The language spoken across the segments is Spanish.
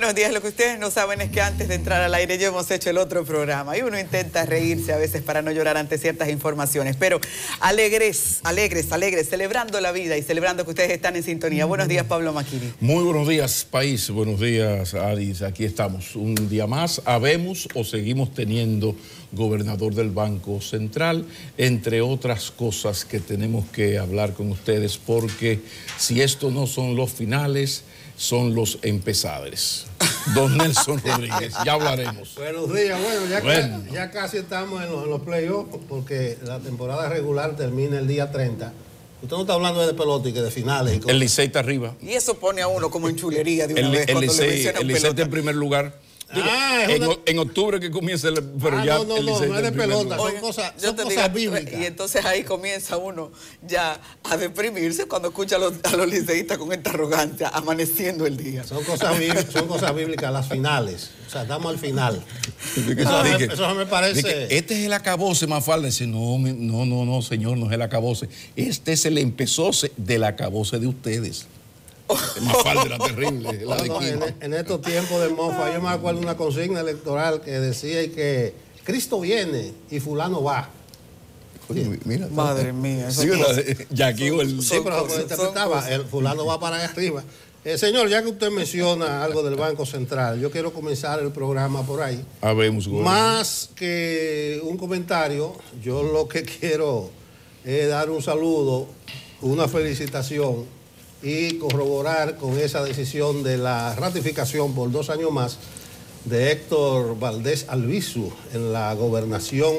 buenos días. Lo que ustedes no saben es que antes de entrar al aire ya hemos hecho el otro programa y uno intenta reírse a veces para no llorar ante ciertas informaciones. Pero alegres, alegres, alegres, celebrando la vida y celebrando que ustedes están en sintonía. Buenos días, Pablo Maquini. Muy buenos días, país. Buenos días, Aris. Aquí estamos. Un día más. Habemos o seguimos teniendo gobernador del Banco Central, entre otras cosas que tenemos que hablar con ustedes, porque si esto no son los finales, son los empezadores. Don Nelson Rodríguez, ya hablaremos. Buenos días, bueno, ya, casi estamos en los, playoffs porque la temporada regular termina el día 30. Usted no está hablando de pelota y que de finales. el Licey está arriba. Y eso pone a uno como en chulería de una el, vez. El Licey está en primer lugar ah, en, octubre que comienza el. Pero ah, ya no, no, no, no es de pelota, son cosas, son cosas bíblicas. Y entonces ahí comienza uno ya a deprimirse cuando escucha a los, a los liceístas con esta arrogancia, amaneciendo el día. Son cosas, bíblicas, son cosas bíblicas, las finales. O sea, estamos al final. eso, me parece. este es el acabose, más falta. Dice, no, no, no, no, señor, no es el acabose. Este es el empezose del acabose de ustedes. Mafalda era terrible. en, estos tiempos de mofa, yo me acuerdo de una consigna electoral que decía que Cristo viene y fulano va. mira, Madre mía. Sí, el... sí, pero interpretaba, el fulano va para allá arriba. Eh, señor, ya que usted menciona algo del Banco Central, yo quiero comenzar el programa por ahí. Habemos, Más que un comentario, yo lo que quiero es dar un saludo, una felicitación y corroborar con esa decisión de la ratificación por dos años más de Héctor Valdés Albizu en la gobernación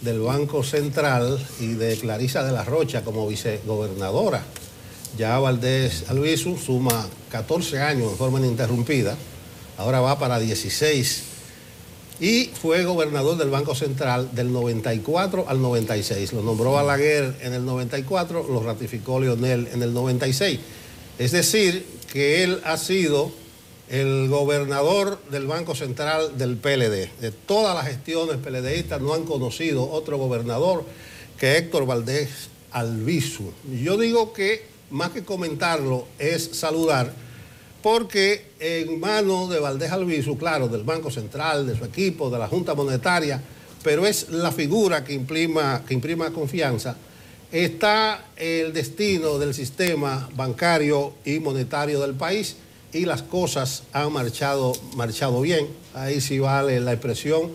del Banco Central y de Clarisa de la Rocha como vicegobernadora. Ya Valdés Albizu suma 14 años en forma ininterrumpida, ahora va para 16 y fue gobernador del Banco Central del 94 al 96. Lo nombró Balaguer en el 94, lo ratificó Leonel en el 96. Es decir, que él ha sido el gobernador del Banco Central del PLD. De todas las gestiones PLDistas no han conocido otro gobernador que Héctor Valdés Albizu. Yo digo que más que comentarlo es saludar porque en manos de Valdés Albizu, claro, del Banco Central, de su equipo, de la Junta Monetaria, pero es la figura que imprima, confianza, está el destino del sistema bancario y monetario del país y las cosas han marchado bien. Ahí sí vale la expresión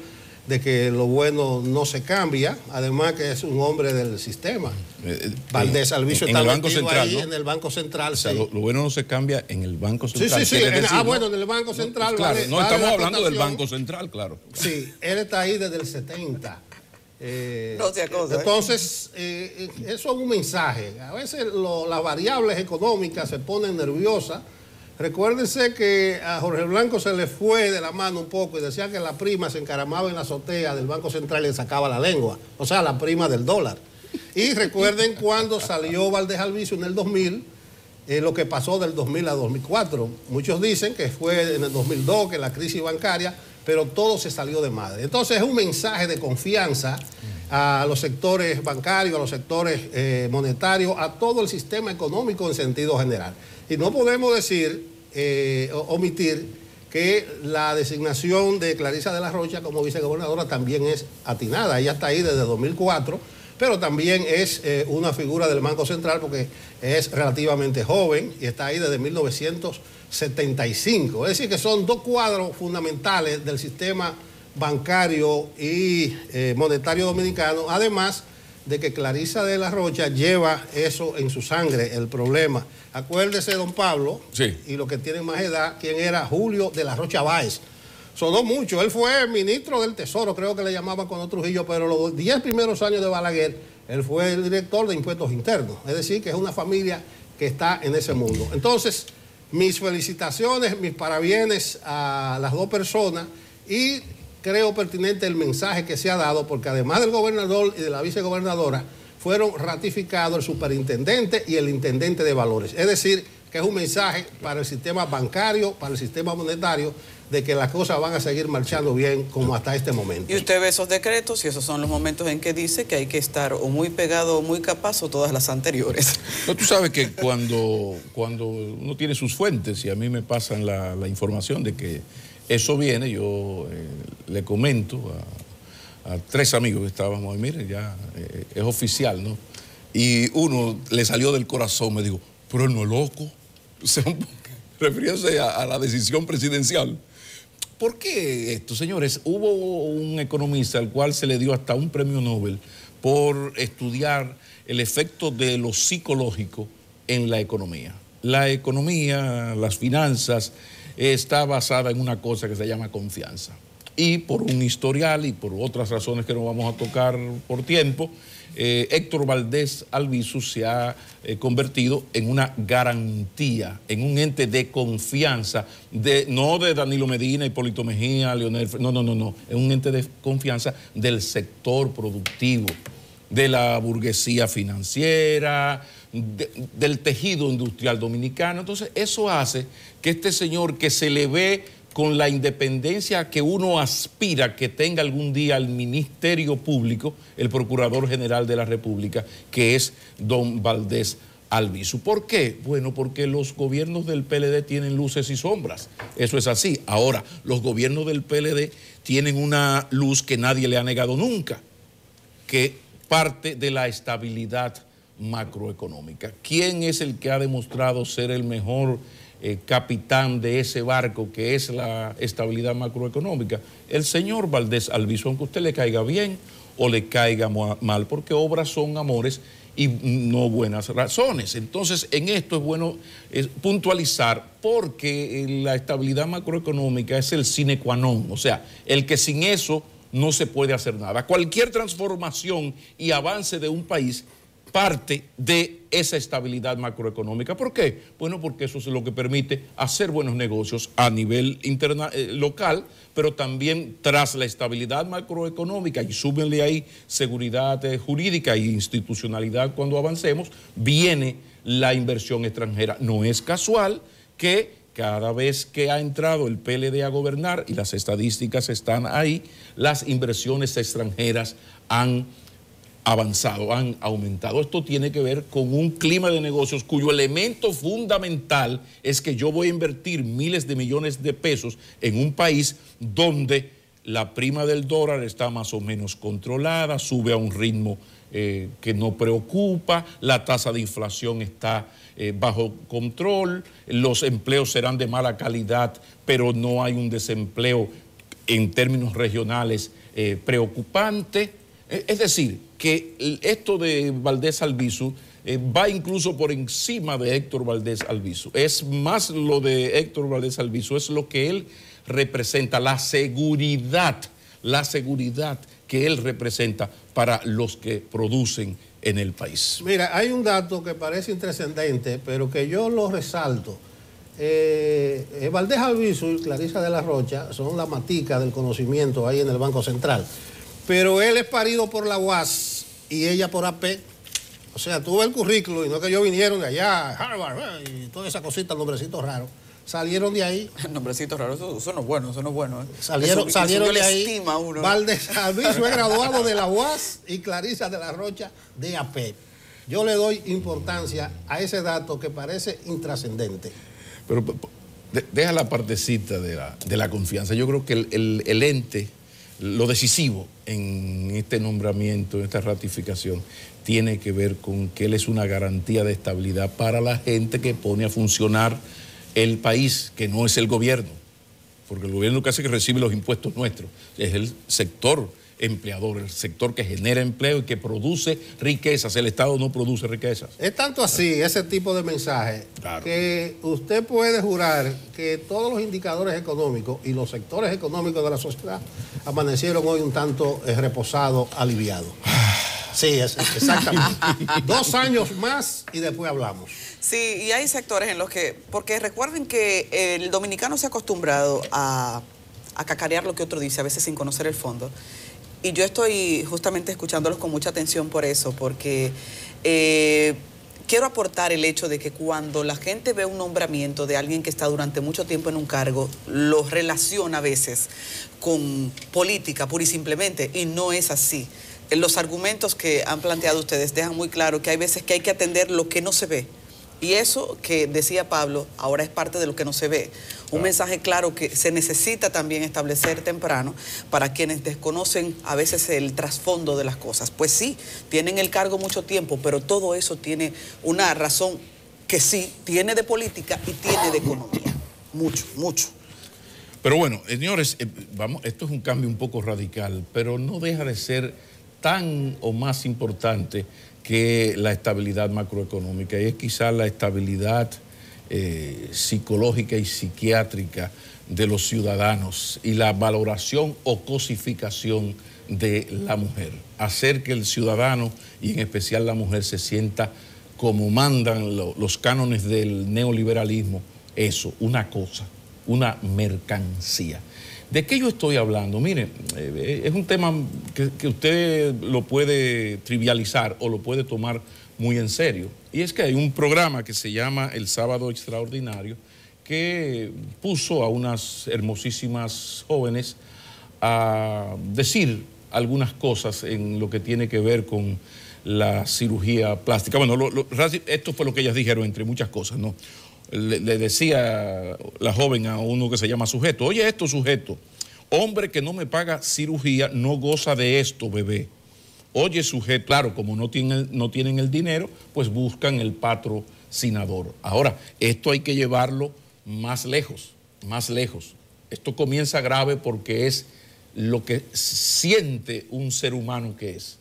de que lo bueno no se cambia, además que es un hombre del sistema. Eh, eh, Valdés Alviso está en el Banco Central, ahí en el Banco Central. lo, bueno no se cambia en el Banco Central. Sí, sí, sí. ah, bueno, en el Banco Central. claro, no estamos hablando del Banco Central, claro. Sí, él está ahí desde el 70. Eh, no sea cosa, entonces, eso es un mensaje. A veces las variables económicas se ponen nerviosas Recuérdense que a Jorge Blanco se le fue de la mano un poco y decía que la prima se encaramaba en la azotea del Banco Central y le sacaba la lengua, o sea, la prima del dólar. Y recuerden cuando salió Valdés Alviso en el 2000, eh, lo que pasó del 2000 a 2004. Muchos dicen que fue en el 2002, que la crisis bancaria, pero todo se salió de madre. Entonces es un mensaje de confianza a los sectores bancarios, a los sectores eh, monetarios, a todo el sistema económico en sentido general. Y no podemos decir eh, omitir que la designación de Clarisa de la Rocha como vicegobernadora también es atinada. Ella está ahí desde 2004, pero también es eh, una figura del Banco Central porque es relativamente joven y está ahí desde 1975. Es decir, que son dos cuadros fundamentales del sistema bancario y eh, monetario dominicano, además de que Clarisa de la Rocha lleva eso en su sangre, el problema Acuérdese, don Pablo, y los que tienen más edad, quién era Julio de la Rocha Báez. Sonó mucho. Él fue ministro del Tesoro, creo que le llamaban con Trujillo, pero los 10 primeros años de Balaguer, él fue el director de impuestos internos. Es decir, que es una familia que está en ese mundo. Entonces, mis felicitaciones, mis parabienes a las dos personas y creo pertinente el mensaje que se ha dado, porque además del gobernador y de la vicegobernadora, fueron ratificados el superintendente y el intendente de valores. Es decir, que es un mensaje para el sistema bancario, para el sistema monetario, de que las cosas van a seguir marchando bien como hasta este momento. Y usted ve esos decretos y esos son los momentos en que dice que hay que estar o muy pegado o muy capaz o todas las anteriores. No, tú sabes que cuando, cuando uno tiene sus fuentes y a mí me pasan la, información de que eso viene, yo eh, le comento a, tres amigos que estábamos, y miren, ya eh, es oficial, ¿no? Y uno le salió del corazón, me dijo, pero él no es loco. refiriéndose a la decisión presidencial. ¿Por qué esto, señores? Hubo un economista al cual se le dio hasta un premio Nobel por estudiar el efecto de lo psicológico en la economía. La economía, las finanzas, está basada en una cosa que se llama confianza. Y por un historial y por otras razones que no vamos a tocar por tiempo, eh, Héctor Valdés Albizu se ha eh, convertido en una garantía, en un ente de confianza, de, no de Danilo Medina, Hipólito Mejía, Leonel, no, no, no, no, es un ente de confianza del sector productivo, de la burguesía financiera, del tejido industrial dominicano. Entonces, eso hace que este señor que se le ve con la independencia que uno aspira que tenga algún día el Ministerio Público, el Procurador General de la República, que es don Valdés Albizu. ¿Por qué? Bueno, porque los gobiernos del PLD tienen luces y sombras. Eso es así. Ahora, los gobiernos del PLD tienen una luz que nadie le ha negado nunca, que parte de la estabilidad macroeconómica. ¿Quién es el que ha demostrado ser el mejor eh, capitán de ese barco que es la estabilidad macroeconómica, el señor Valdés Alviso, aunque usted le caiga bien o le caiga mal, porque obras son amores y no buenas razones. Entonces, en esto es bueno puntualizar porque eh, la estabilidad macroeconómica es el sine qua non, o sea, el que sin eso no se puede hacer nada. Cualquier transformación y avance de un país parte de esa estabilidad macroeconómica. ¿Por qué? Bueno, porque eso es lo que permite hacer buenos negocios a nivel eh, local, pero también tras la estabilidad macroeconómica y súbenle ahí seguridad eh, jurídica e institucionalidad cuando avancemos, viene la inversión extranjera. No es casual que cada vez que ha entrado el PLD a gobernar, y las estadísticas están ahí, las inversiones extranjeras han avanzado, han aumentado. Esto tiene que ver con un clima de negocios cuyo elemento fundamental es que yo voy a invertir miles de millones de pesos en un país donde la prima del dólar está más o menos controlada, sube a un ritmo eh, que no preocupa, la tasa de inflación está eh, bajo control, los empleos serán de mala calidad, pero no hay un desempleo en términos regionales eh, preocupante. Es decir, que esto de Valdés Albizu eh, va incluso por encima de Héctor Valdés Albizu. Es más lo de Héctor Valdés Albizu, es lo que él representa, la seguridad, la seguridad que él representa para los que producen en el país. Mira, hay un dato que parece intrascendente, pero que yo lo resalto. Eh, eh, Valdés Albizu y Clarisa de la Rocha son la matica del conocimiento ahí en el Banco Central. Pero él es parido por la UAS y ella por AP. O sea, tuve el currículo y no que yo vinieron de allá, Harvard, eh, y toda esa cosita, nombrecitos raros. Salieron de ahí. Nombrecitos raros, eso, no es bueno, eso no es bueno. ¿eh? Salieron, salieron de ahí. Estima uno. Valdez fue graduado de la UAS y Clarisa de la Rocha de AP. Yo le doy importancia a ese dato que parece intrascendente. Pero deja la partecita de la, de la confianza. Yo creo que el, el ente lo decisivo en este nombramiento, en esta ratificación, tiene que ver con que él es una garantía de estabilidad para la gente que pone a funcionar el país, que no es el gobierno, porque el gobierno casi que recibe los impuestos nuestros, es el sector empleador, el sector que genera empleo y que produce riquezas. El Estado no produce riquezas. Es tanto así, ese tipo de mensaje, que usted puede jurar que todos los indicadores económicos y los sectores económicos de la sociedad amanecieron hoy un tanto eh, reposados, aliviados. Sí, exactamente. Dos años más y después hablamos. Sí, y hay sectores en los que, porque recuerden que el dominicano se ha acostumbrado a, a cacarear lo que otro dice, a veces sin conocer el fondo. Y yo estoy justamente escuchándolos con mucha atención por eso, porque eh, quiero aportar el hecho de que cuando la gente ve un nombramiento de alguien que está durante mucho tiempo en un cargo, lo relaciona a veces con política pura y simplemente, y no es así. Los argumentos que han planteado ustedes dejan muy claro que hay veces que hay que atender lo que no se ve y eso que decía Pablo ahora es parte de lo que no se ve. Un mensaje claro que se necesita también establecer temprano para quienes desconocen a veces el trasfondo de las cosas. Pues sí, tienen el cargo mucho tiempo, pero todo eso tiene una razón que sí, tiene de política y tiene de economía. Mucho, mucho. Pero bueno, señores, eh, vamos, esto es un cambio un poco radical, pero no deja de ser tan o más importante que la estabilidad macroeconómica y es quizá la estabilidad eh, psicológica y psiquiátrica de los ciudadanos y la valoración o cosificación de la mujer. Hacer que el ciudadano y en especial la mujer se sienta como mandan los cánones del neoliberalismo, eso, una cosa, una mercancía. ¿De qué yo estoy hablando? Mire, eh, es un tema que, usted lo puede trivializar o lo puede tomar muy en serio. Y es que hay un programa que se llama El Sábado Extraordinario que puso a unas hermosísimas jóvenes a decir algunas cosas en lo que tiene que ver con la cirugía plástica. Bueno, esto fue lo que ellas dijeron entre muchas cosas, ¿no? Le, decía la joven a uno que se llama sujeto, oye esto sujeto, hombre que no me paga cirugía no goza de esto, bebé. Oye sujeto, claro, como no tienen, no tienen el dinero, pues buscan el patrocinador. Ahora, esto hay que llevarlo más lejos, más lejos. Esto comienza grave porque es lo que siente un ser humano que es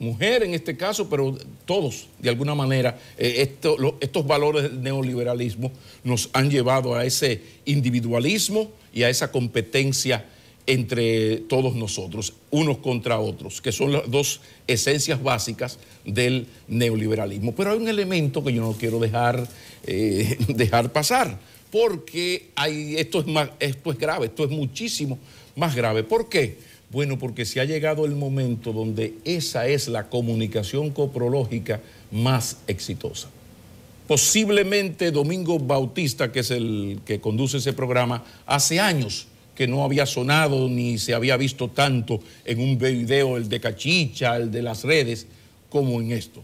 mujer en este caso, pero todos, de alguna manera, eh, estos valores del neoliberalismo nos han llevado a ese individualismo y a esa competencia entre todos nosotros, unos contra otros, que son las dos esencias básicas del neoliberalismo. Pero hay un elemento que yo no quiero dejar, eh, dejar pasar, porque hay, esto, es más, esto es grave, esto es muchísimo más grave. ¿Por qué? Bueno, porque se ha llegado el momento donde esa es la comunicación coprológica más exitosa. Posiblemente Domingo Bautista, que es el que conduce ese programa, hace años que no había sonado ni se había visto tanto en un video, el de Cachicha, el de las redes, como en esto.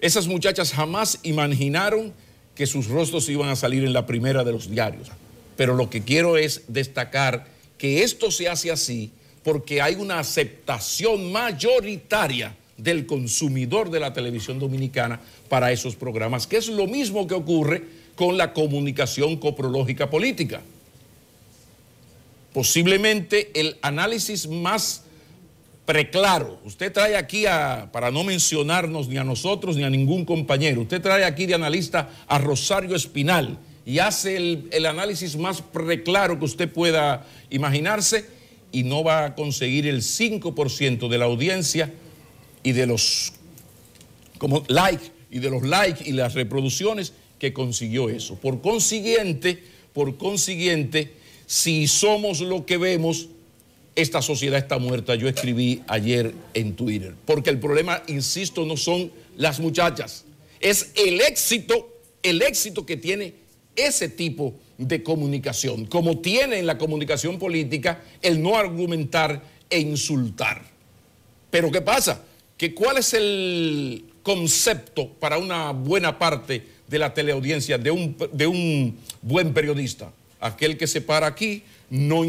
Esas muchachas jamás imaginaron que sus rostros iban a salir en la primera de los diarios. Pero lo que quiero es destacar que esto se hace así porque hay una aceptación mayoritaria del consumidor de la televisión dominicana para esos programas, que es lo mismo que ocurre con la comunicación coprológica política. Posiblemente el análisis más preclaro, usted trae aquí, a, para no mencionarnos ni a nosotros ni a ningún compañero, usted trae aquí de analista a Rosario Espinal y hace el, el análisis más preclaro que usted pueda imaginarse y no va a conseguir el 5% de la audiencia y de los como y de los likes y las reproducciones que consiguió eso. Por consiguiente, por consiguiente, si somos lo que vemos, esta sociedad está muerta. Yo escribí ayer en Twitter, porque el problema, insisto, no son las muchachas, es el éxito, el éxito que tiene ese tipo de comunicación, como tiene en la comunicación política el no argumentar e insultar. Pero ¿qué pasa? Que ¿Cuál es el concepto para una buena parte de la teleaudiencia de un, de un buen periodista? Aquel que se para aquí, no,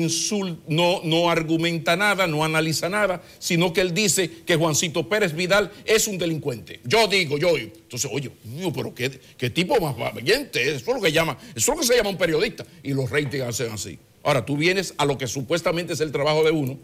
no, no argumenta nada, no analiza nada, sino que él dice que Juancito Pérez Vidal es un delincuente. Yo digo, yo. Entonces, oye, pero qué, qué tipo más valiente, eso es lo que llama, eso es lo que se llama un periodista. Y los ratings hacen así. Ahora, tú vienes a lo que supuestamente es el trabajo de uno,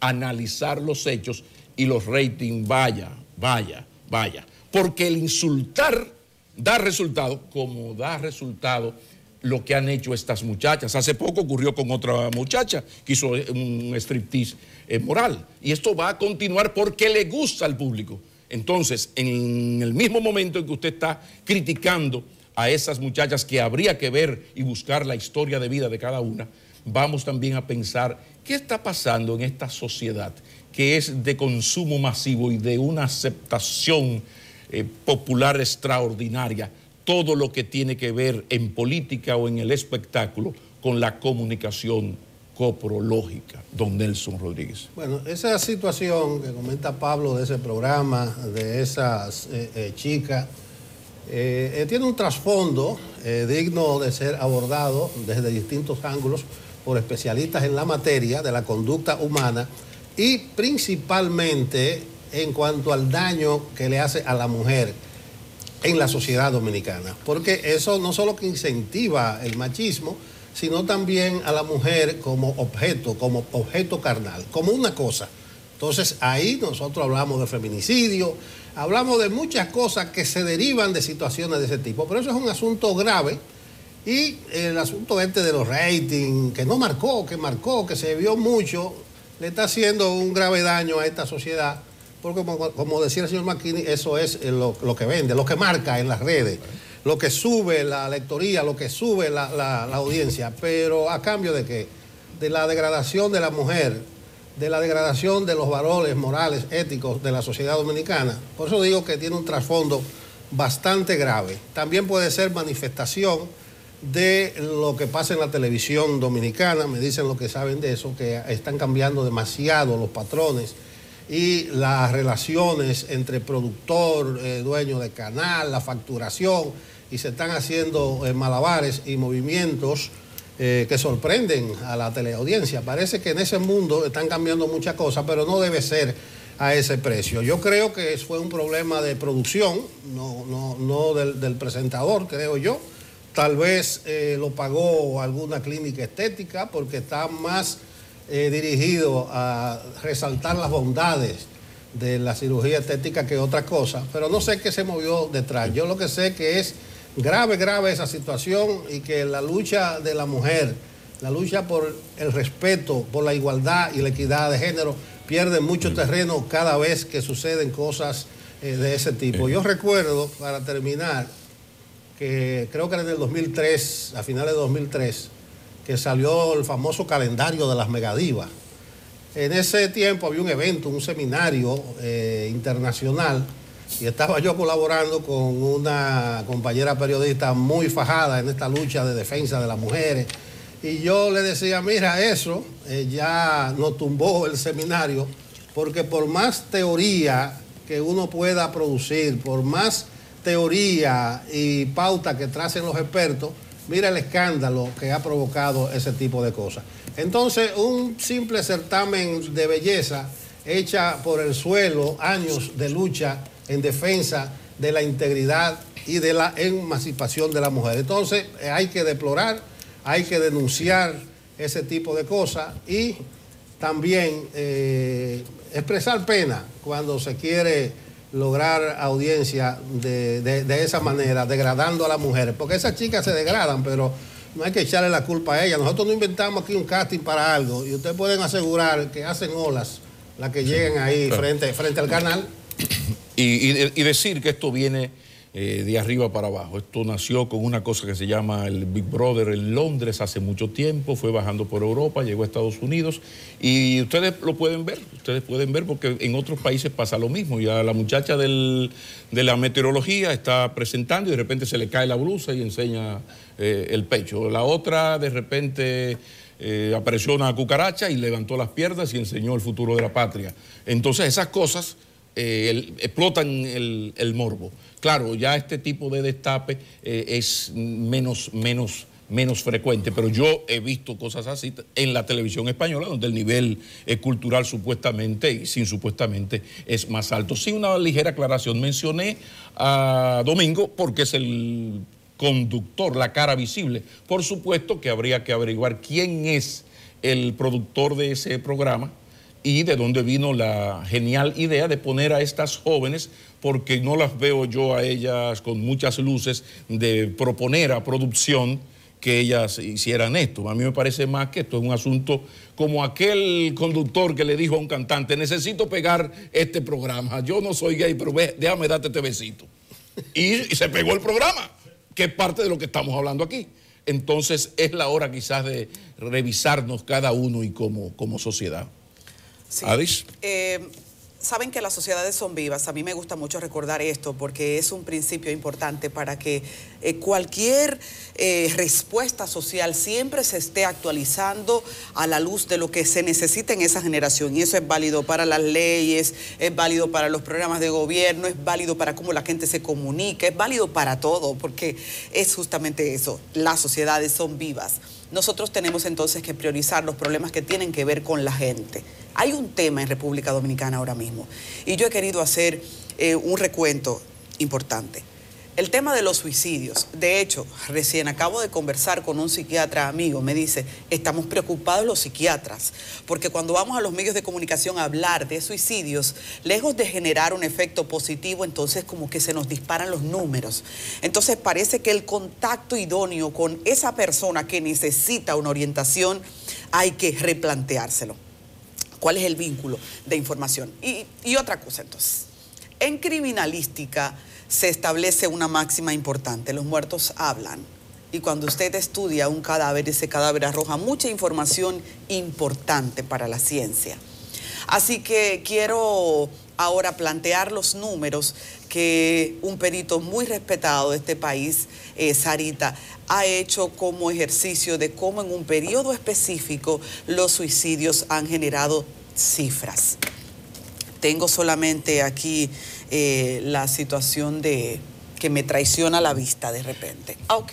analizar los hechos y los ratings, vaya, vaya, vaya. Porque el insultar da resultado, como da resultado lo que han hecho estas muchachas. Hace poco ocurrió con otra muchacha que hizo un striptease eh, moral. Y esto va a continuar porque le gusta al público. Entonces, en el mismo momento en que usted está criticando a esas muchachas que habría que ver y buscar la historia de vida de cada una, vamos también a pensar qué está pasando en esta sociedad que es de consumo masivo y de una aceptación eh, popular extraordinaria, todo lo que tiene que ver en política o en el espectáculo con la comunicación coprológica, don Nelson Rodríguez. Bueno, esa situación que comenta Pablo de ese programa, de esas eh, eh, chicas, eh, tiene un trasfondo digno de ser abordado desde distintos ángulos por especialistas en la materia de la conducta humana y principalmente en cuanto al daño que le hace a la mujer en la sociedad dominicana. Porque eso no solo que incentiva el machismo, sino también a la mujer como objeto, como objeto carnal, como una cosa. Entonces ahí nosotros hablamos de feminicidio, hablamos de muchas cosas que se derivan de situaciones de ese tipo, pero eso es un asunto grave y el asunto este de los ratings, que no marcó, que marcó, que se vio mucho, le está haciendo un grave daño a esta sociedad, porque como, decía el señor McKinney, eso es lo, lo que vende, lo que marca en las redes lo que sube la lectoría, lo que sube la, audiencia, pero a cambio de qué? De la degradación de la mujer, de la degradación de los valores morales, éticos de la sociedad dominicana. Por eso digo que tiene un trasfondo bastante grave. También puede ser manifestación de lo que pasa en la televisión dominicana, me dicen lo que saben de eso, que están cambiando demasiado los patrones y las relaciones entre productor, eh, dueño de canal, la facturación, y se están haciendo eh, malabares y movimientos eh, que sorprenden a la teleaudiencia. Parece que en ese mundo están cambiando muchas cosas, pero no debe ser a ese precio. Yo creo que fue un problema de producción, no, del, presentador, creo yo. Tal vez lo pagó alguna clínica estética porque está más dirigido a resaltar las bondades de la cirugía estética que otra cosa, pero no sé qué se movió detrás. Yo lo que sé que es grave, grave esa situación y que la lucha de la mujer, la lucha por el respeto, por la igualdad y la equidad de género, pierde mucho terreno cada vez que suceden cosas eh, de ese tipo. Yo recuerdo, para terminar, que creo que era en el 2003, a finales de 2003, que salió el famoso calendario de las megadivas. En ese tiempo había un evento, un seminario eh, internacional y estaba yo colaborando con una compañera periodista muy fajada en esta lucha de defensa de las mujeres. Y yo le decía, mira, eso eh, ya nos tumbó el seminario, porque por más teoría que uno pueda producir, por más teoría y pauta que tracen los expertos, mira el escándalo que ha provocado ese tipo de cosas. Entonces, un simple certamen de belleza hecha por el suelo, años de lucha en defensa de la integridad y de la emancipación de la mujer. Entonces eh, hay que deplorar, hay que denunciar ese tipo de cosas y también eh, expresar pena cuando se quiere lograr audiencia de, esa manera, degradando a las mujeres, porque esas chicas se degradan, pero no hay que echarle la culpa a ellas. Nosotros no inventamos aquí un casting para algo y ustedes pueden asegurar que hacen olas las que lleguen ahí frente, frente al canal. Y, decir que esto viene eh, de arriba para abajo. Esto nació con una cosa que se llama el Big Brother en Londres hace mucho tiempo, fue bajando por Europa, llegó a Estados Unidos y ustedes lo pueden ver, ustedes pueden ver porque en otros países pasa lo mismo. Ya la muchacha de la meteorología está presentando y de repente se le cae la blusa y enseña eh, el pecho. La otra de repente... Eh, apareció una cucaracha y levantó las piernas y enseñó el futuro de la patria. Entonces esas cosas eh, explotan el, morbo. Claro, ya este tipo de destape eh, es menos, menos, menos frecuente, pero yo he visto cosas así en la televisión española, donde el nivel cultural supuestamente y sin supuestamente es más alto. Sí, una ligera aclaración. Mencioné a Domingo porque es el conductor, la cara visible. Por supuesto que habría que averiguar quién es el productor de ese programa y de dónde vino la genial idea de poner a estas jóvenes, porque no las veo yo a ellas con muchas luces, de proponer a producción que ellas hicieran esto. A mí me parece más que esto es un asunto como aquel conductor que le dijo a un cantante, necesito pegar este programa, yo no soy gay, pero déjame darte este besito. Y, se pegó el programa, que es parte de lo que estamos hablando aquí. Entonces es la hora quizás de revisarnos cada uno y como sociedad. Sí. Eh, saben que las sociedades son vivas. A mí me gusta mucho recordar esto porque es un principio importante para que eh, cualquier eh, respuesta social siempre se esté actualizando a la luz de lo que se necesita en esa generación. Y eso es válido para las leyes, es válido para los programas de gobierno, es válido para cómo la gente se comunica, es válido para todo, porque es justamente eso. Las sociedades son vivas. Nosotros tenemos entonces que priorizar los problemas que tienen que ver con la gente. Hay un tema en República Dominicana ahora mismo y yo he querido hacer eh, un recuento importante. El tema de los suicidios. De hecho, recién acabo de conversar con un psiquiatra amigo. Me dice, estamos preocupados los psiquiatras, porque cuando vamos a los medios de comunicación a hablar de suicidios, lejos de generar un efecto positivo, entonces como que se nos disparan los números. Entonces parece que el contacto idóneo con esa persona que necesita una orientación hay que replanteárselo cuál es el vínculo de información. Y, otra cosa entonces, en criminalística se establece una máxima importante, los muertos hablan. Y cuando usted estudia un cadáver, ese cadáver arroja mucha información importante para la ciencia. Así que quiero ahora plantear los números que un perito muy respetado de este país, eh, Sarita, ha hecho como ejercicio de cómo en un periodo específico los suicidios han generado cifras. Tengo solamente aquí eh, la situación de que me traiciona la vista de repente. Ah, ok.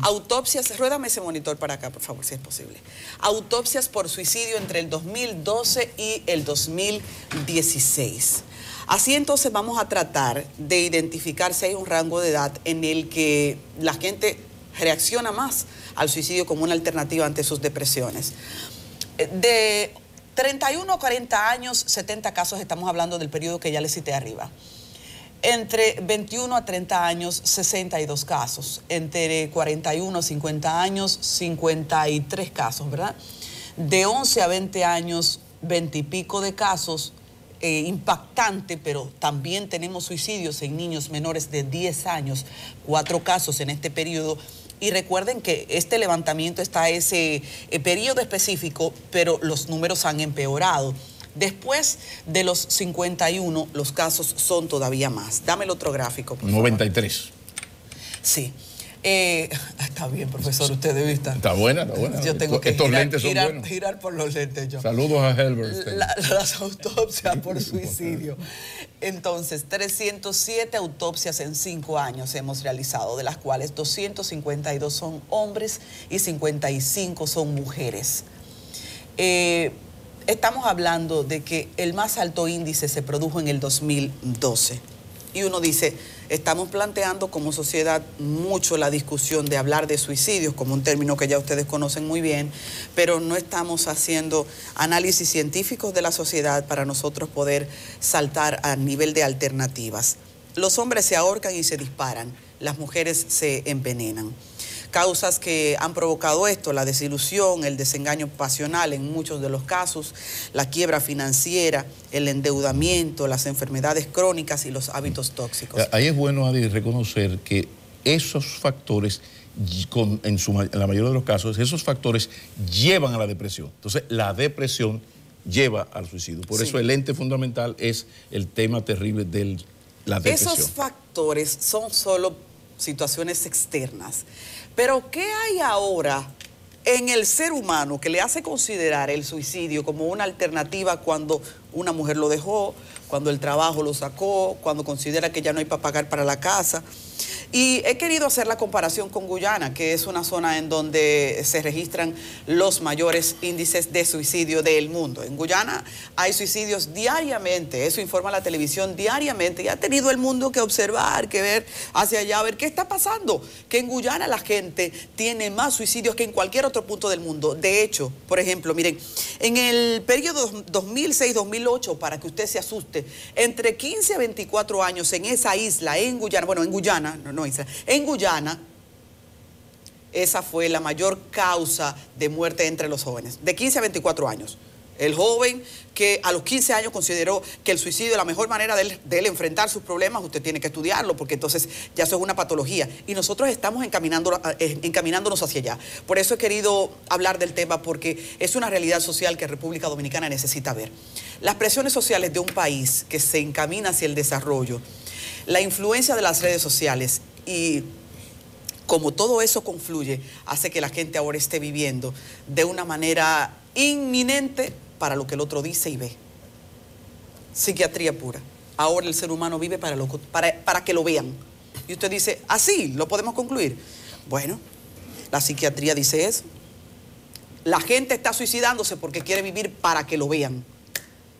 Autopsias, ruédame ese monitor para acá, por favor, si es posible. Autopsias por suicidio entre el 2012 y el 2016. Así entonces vamos a tratar de identificar si hay un rango de edad en el que la gente reacciona más al suicidio como una alternativa ante sus depresiones. De 31 a 40 años, 70 casos, estamos hablando del periodo que ya les cité arriba. Entre 21 a 30 años, 62 casos. Entre 41 a 50 años, 53 casos, ¿verdad? De 11 a 20 años, 20 y pico de casos. Eh, impactante, pero también tenemos suicidios en niños menores de 10 años, cuatro casos en este periodo y recuerden que este levantamiento está ese eh, periodo específico, pero los números han empeorado. Después de los 51, los casos son todavía más. Dame el otro gráfico, por 93. Sí. Eh, está bien, profesor, usted debe estar. Está buena, está buena. Yo tengo que Estos girar, lentes son buenos. girar, por los lentes yo. Saludos a Helbert. las autopsias por suicidio. Entonces, 307 autopsias en cinco años hemos realizado, de las cuales 252 son hombres y 55 son mujeres. Eh, estamos hablando de que el más alto índice se produjo en el 2012. Y uno dice, Estamos planteando como sociedad mucho la discusión de hablar de suicidios como un término que ya ustedes conocen muy bien, pero no estamos haciendo análisis científicos de la sociedad para nosotros poder saltar a nivel de alternativas. Los hombres se ahorcan y se disparan, las mujeres se envenenan causas que han provocado esto, la desilusión, el desengaño pasional en muchos de los casos, la quiebra financiera, el endeudamiento, las enfermedades crónicas y los hábitos tóxicos. Ahí es bueno, Adi, reconocer que esos factores, en, la mayoría de los casos, esos factores llevan a la depresión. Entonces, la depresión lleva al suicidio. Por eso el ente fundamental es el tema terrible de la depresión. Esos factores son solo situaciones externas. Pero ¿qué hay ahora en el ser humano que le hace considerar el suicidio como una alternativa cuando una mujer lo dejó, cuando el trabajo lo sacó, cuando considera que ya no hay para pagar para la casa? Y he querido hacer la comparación con Guyana, que es una zona en donde se registran los mayores índices de suicidio del mundo. En Guyana hay suicidios diariamente, eso informa la televisión diariamente, y ha tenido el mundo que observar, que ver hacia allá, a ver qué está pasando. Que en Guyana la gente tiene más suicidios que en cualquier otro punto del mundo. De hecho, por ejemplo, miren, en el periodo 2006-2008, para que usted se asuste, entre 15 a 24 años en esa isla, en Guyana, bueno, en Guyana, no, en Guyana, esa fue la mayor causa de muerte entre los jóvenes, de 15 a 24 años. El joven que a los 15 años consideró que el suicidio, la mejor manera de él, enfrentar sus problemas, usted tiene que estudiarlo, porque entonces ya eso es una patología. Y nosotros estamos eh, encaminándonos hacia allá. Por eso he querido hablar del tema, porque es una realidad social que República Dominicana necesita ver. Las presiones sociales de un país que se encamina hacia el desarrollo, la influencia de las redes sociales y como todo eso confluye, hace que la gente ahora esté viviendo de una manera inminente para lo que el otro dice y ve. Psiquiatría pura. Ahora el ser humano vive para, lo, para, para que lo vean. Y usted dice, así, lo podemos concluir. Bueno, la psiquiatría dice eso. La gente está suicidándose porque quiere vivir para que lo vean.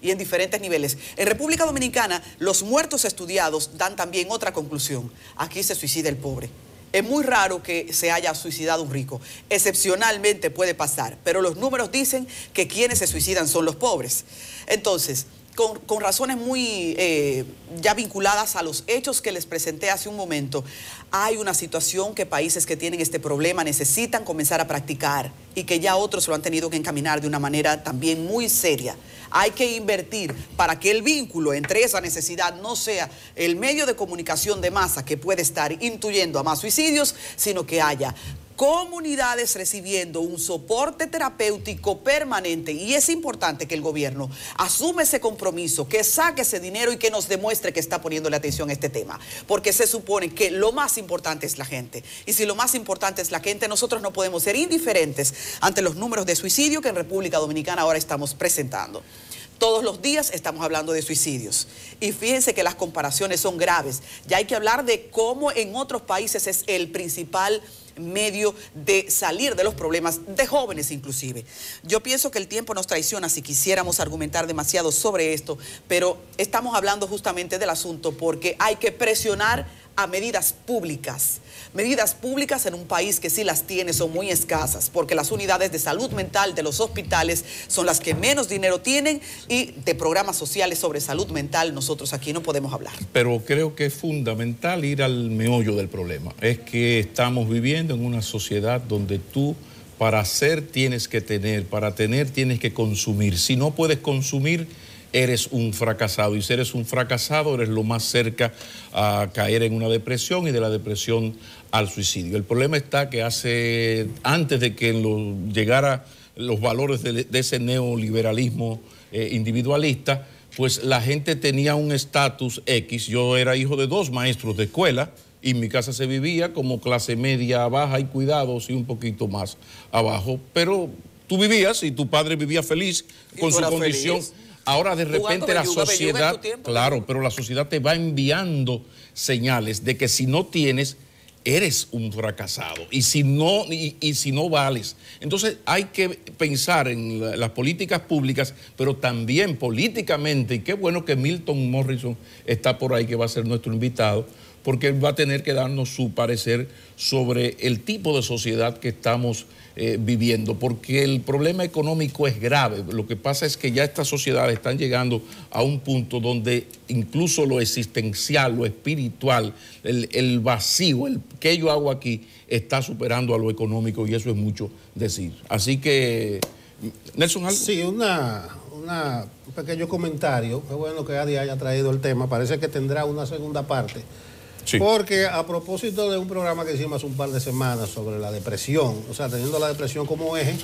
Y en diferentes niveles. En República Dominicana, los muertos estudiados dan también otra conclusión. Aquí se suicida el pobre. Es muy raro que se haya suicidado un rico. Excepcionalmente puede pasar, pero los números dicen que quienes se suicidan son los pobres. Entonces, con, razones muy eh, ya vinculadas a los hechos que les presenté hace un momento, hay una situación que países que tienen este problema necesitan comenzar a practicar y que ya otros lo han tenido que encaminar de una manera también muy seria. Hay que invertir para que el vínculo entre esa necesidad no sea el medio de comunicación de masa que puede estar intuyendo a más suicidios, sino que haya comunidades recibiendo un soporte terapéutico permanente y es importante que el gobierno asume ese compromiso, que saque ese dinero y que nos demuestre que está poniéndole atención a este tema, porque se supone que lo más importante es la gente y si lo más importante es la gente, nosotros no podemos ser indiferentes ante los números de suicidio que en República Dominicana ahora estamos presentando. Todos los días estamos hablando de suicidios. Y fíjense que las comparaciones son graves. Ya hay que hablar de cómo en otros países es el principal medio de salir de los problemas de jóvenes inclusive. Yo pienso que el tiempo nos traiciona si quisiéramos argumentar demasiado sobre esto, pero estamos hablando justamente del asunto porque hay que presionar a medidas públicas. Medidas públicas en un país que sí las tiene son muy escasas, porque las unidades de salud mental de los hospitales son las que menos dinero tienen y de programas sociales sobre salud mental nosotros aquí no podemos hablar. Pero creo que es fundamental ir al meollo del problema. Es que estamos viviendo en una sociedad donde tú para hacer tienes que tener, para tener tienes que consumir. Si no puedes consumir, eres un fracasado. Y si eres un fracasado, eres lo más cerca a caer en una depresión y de la depresión al suicidio. El problema está que hace, antes de que llegara los valores de, ese neoliberalismo eh, individualista, pues la gente tenía un estatus X. Yo era hijo de dos maestros de escuela y en mi casa se vivía como clase media baja y cuidados y un poquito más abajo. Pero tú vivías y tu padre vivía feliz con su condición. Ahora de repente la sociedad, claro, pero la sociedad te va enviando señales de que si no tienes, eres un fracasado y si no, y, si no vales. Entonces hay que pensar en las políticas públicas, pero también políticamente, y qué bueno que Milton Morrison está por ahí, que va a ser nuestro invitado, porque él va a tener que darnos su parecer sobre el tipo de sociedad que estamos eh, viviendo, porque el problema económico es grave. Lo que pasa es que ya estas sociedades están llegando a un punto donde incluso lo existencial, lo espiritual, el, vacío, el que yo hago aquí, está superando a lo económico y eso es mucho decir. Así que, Nelson, ¿algo? Sí, una, un pequeño comentario. Qué bueno que Adi haya traído el tema. Parece que tendrá una segunda parte porque a propósito de un programa que hicimos hace un par de semanas sobre la depresión, o sea, teniendo la depresión como eje,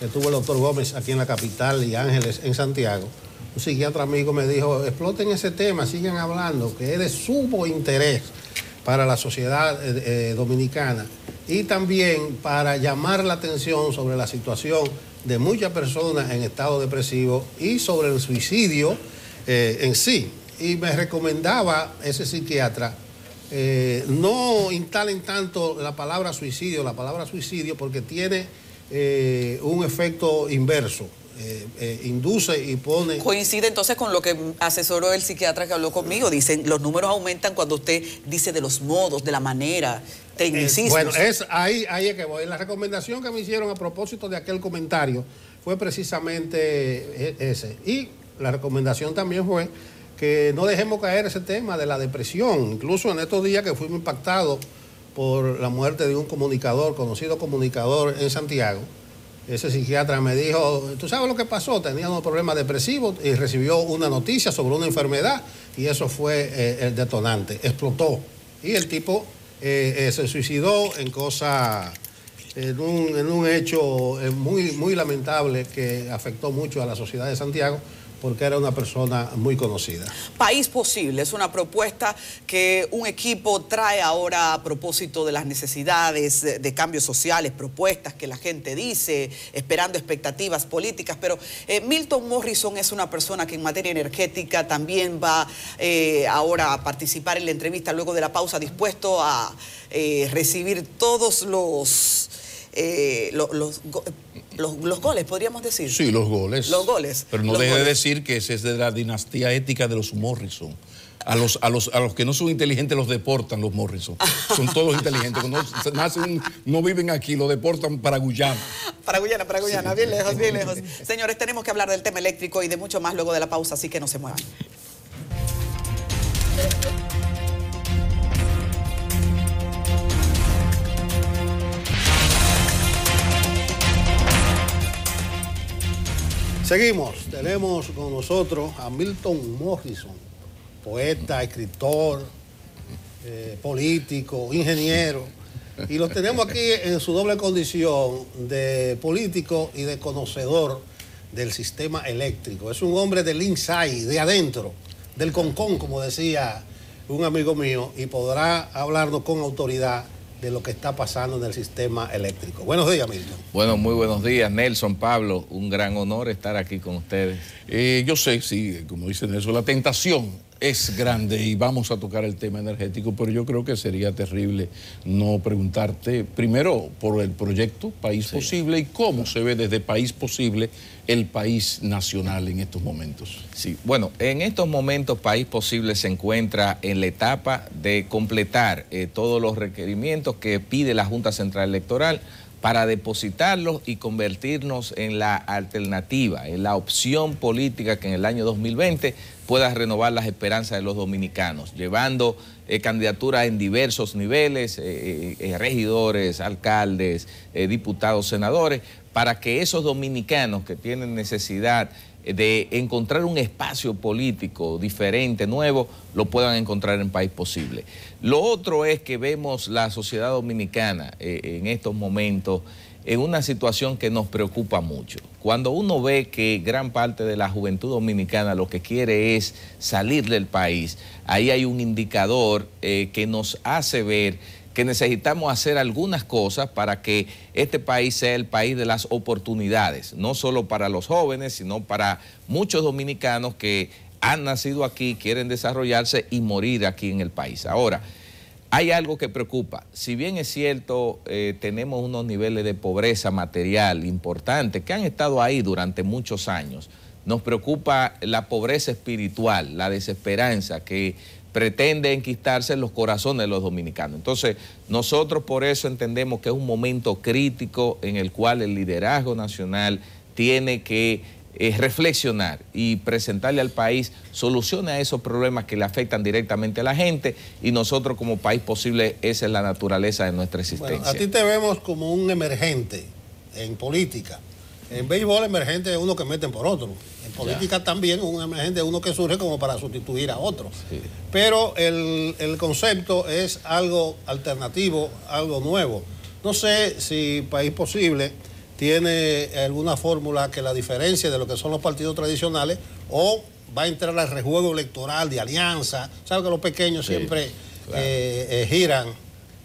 que tuvo el doctor Gómez aquí en la capital y Ángeles en Santiago, un psiquiatra amigo me dijo, exploten ese tema, sigan hablando, que es de sumo interés para la sociedad eh, eh, dominicana y también para llamar la atención sobre la situación de muchas personas en estado depresivo y sobre el suicidio eh, en sí. Y me recomendaba ese psiquiatra eh, no instalen tanto la palabra suicidio, la palabra suicidio, porque tiene eh, un efecto inverso. Eh, induce y pone... Coincide entonces con lo que asesoró el psiquiatra que habló conmigo. Dicen, los números aumentan cuando usted dice de los modos, de la manera, tecnicismos. bueno, es, ahí, ahí es que voy. La recomendación que me hicieron a propósito de aquel comentario fue precisamente ese. Y la recomendación también fue que no dejemos caer ese tema de la depresión. Incluso en estos días que fuimos impactados por la muerte de un comunicador, conocido comunicador en Santiago, ese psiquiatra me dijo, ¿tú sabes lo que pasó? Tenía unos problemas depresivos y recibió una noticia sobre una enfermedad y eso fue eh, el detonante. Explotó. Y el tipo eh, eh, se suicidó en cosa, en un, en un hecho muy, muy lamentable que afectó mucho a la sociedad de Santiago porque era una persona muy conocida. País Posible es una propuesta que un equipo trae ahora a propósito de las necesidades de, cambios sociales, propuestas que la gente dice, esperando expectativas políticas, pero eh, Milton Morrison es una persona que en materia energética también va eh, ahora a participar en la entrevista luego de la pausa, dispuesto a eh, recibir todos los los, goles, podríamos decir. Sí, los goles. Los goles. Pero no deje de decir que ese es de la dinastía ética de los Morrison. A los, a, los, a los que no son inteligentes los deportan los Morrison. Son todos inteligentes. Cuando nacen, no viven aquí, los deportan para Guyana. Para Guyana, para Guyana, bien lejos, bien lejos. Señores, tenemos que hablar del tema eléctrico y de mucho más luego de la pausa, así que no se muevan. Seguimos, tenemos con nosotros a Milton Morrison, poeta, escritor, eh, político, ingeniero, y lo tenemos aquí en su doble condición de político y de conocedor del sistema eléctrico. Es un hombre del inside, de adentro, del concón, como decía un amigo mío, y podrá hablarnos con autoridad de lo que está pasando en el sistema eléctrico. Buenos días, Milton. Bueno, muy buenos días, Nelson, Pablo. Un gran honor estar aquí con ustedes. Eh, yo sé, sí, como dice Nelson, la tentación es grande y vamos a tocar el tema energético, pero yo creo que sería terrible no preguntarte primero por el proyecto País Posible y cómo se ve desde País Posible el país nacional en estos momentos. Sí, bueno, en estos momentos País Posible se encuentra en la etapa de completar eh, todos los requerimientos que pide la Junta Central Electoral para depositarlos y convertirnos en la alternativa, en la opción política que en el año 2020 pueda renovar las esperanzas de los dominicanos, llevando eh, candidaturas en diversos niveles, eh, eh, regidores, alcaldes, diputados, senadores, para que esos dominicanos que tienen necesidad de encontrar un espacio político diferente, nuevo, lo puedan encontrar en País Posible. Lo otro es que vemos la sociedad dominicana eh, en estos momentos en una situación que nos preocupa mucho. Cuando uno ve que gran parte de la juventud dominicana lo que quiere es salir del país, ahí hay un indicador eh, que nos hace ver que necesitamos hacer algunas cosas para que este país sea el país de las oportunidades, no solo para los jóvenes, sino para muchos dominicanos que han nacido aquí, quieren desarrollarse y morir aquí en el país. Ahora, hay algo que preocupa. Si bien es cierto, eh, tenemos unos niveles de pobreza material importantes que han estado ahí durante muchos años, nos preocupa la pobreza espiritual, la desesperanza que pretende enquistarse en los corazones de los dominicanos. Entonces, nosotros por eso entendemos que es un momento crítico en el cual el liderazgo nacional tiene que eh, reflexionar y presentarle al país soluciones a esos problemas que le afectan directamente a la gente y nosotros como país posible, esa es la naturaleza de nuestra existencia. a ti te vemos como un emergente en política. En béisbol emergente es uno que meten por otro. En política también un emergente es uno que surge como para sustituir a otro. Pero el, concepto es algo alternativo, algo nuevo. No sé si País Posible tiene alguna fórmula que la diferencia de lo que son los partidos tradicionales o va a entrar al rejuego electoral de alianza. Sabe que los pequeños siempre eh, eh, giran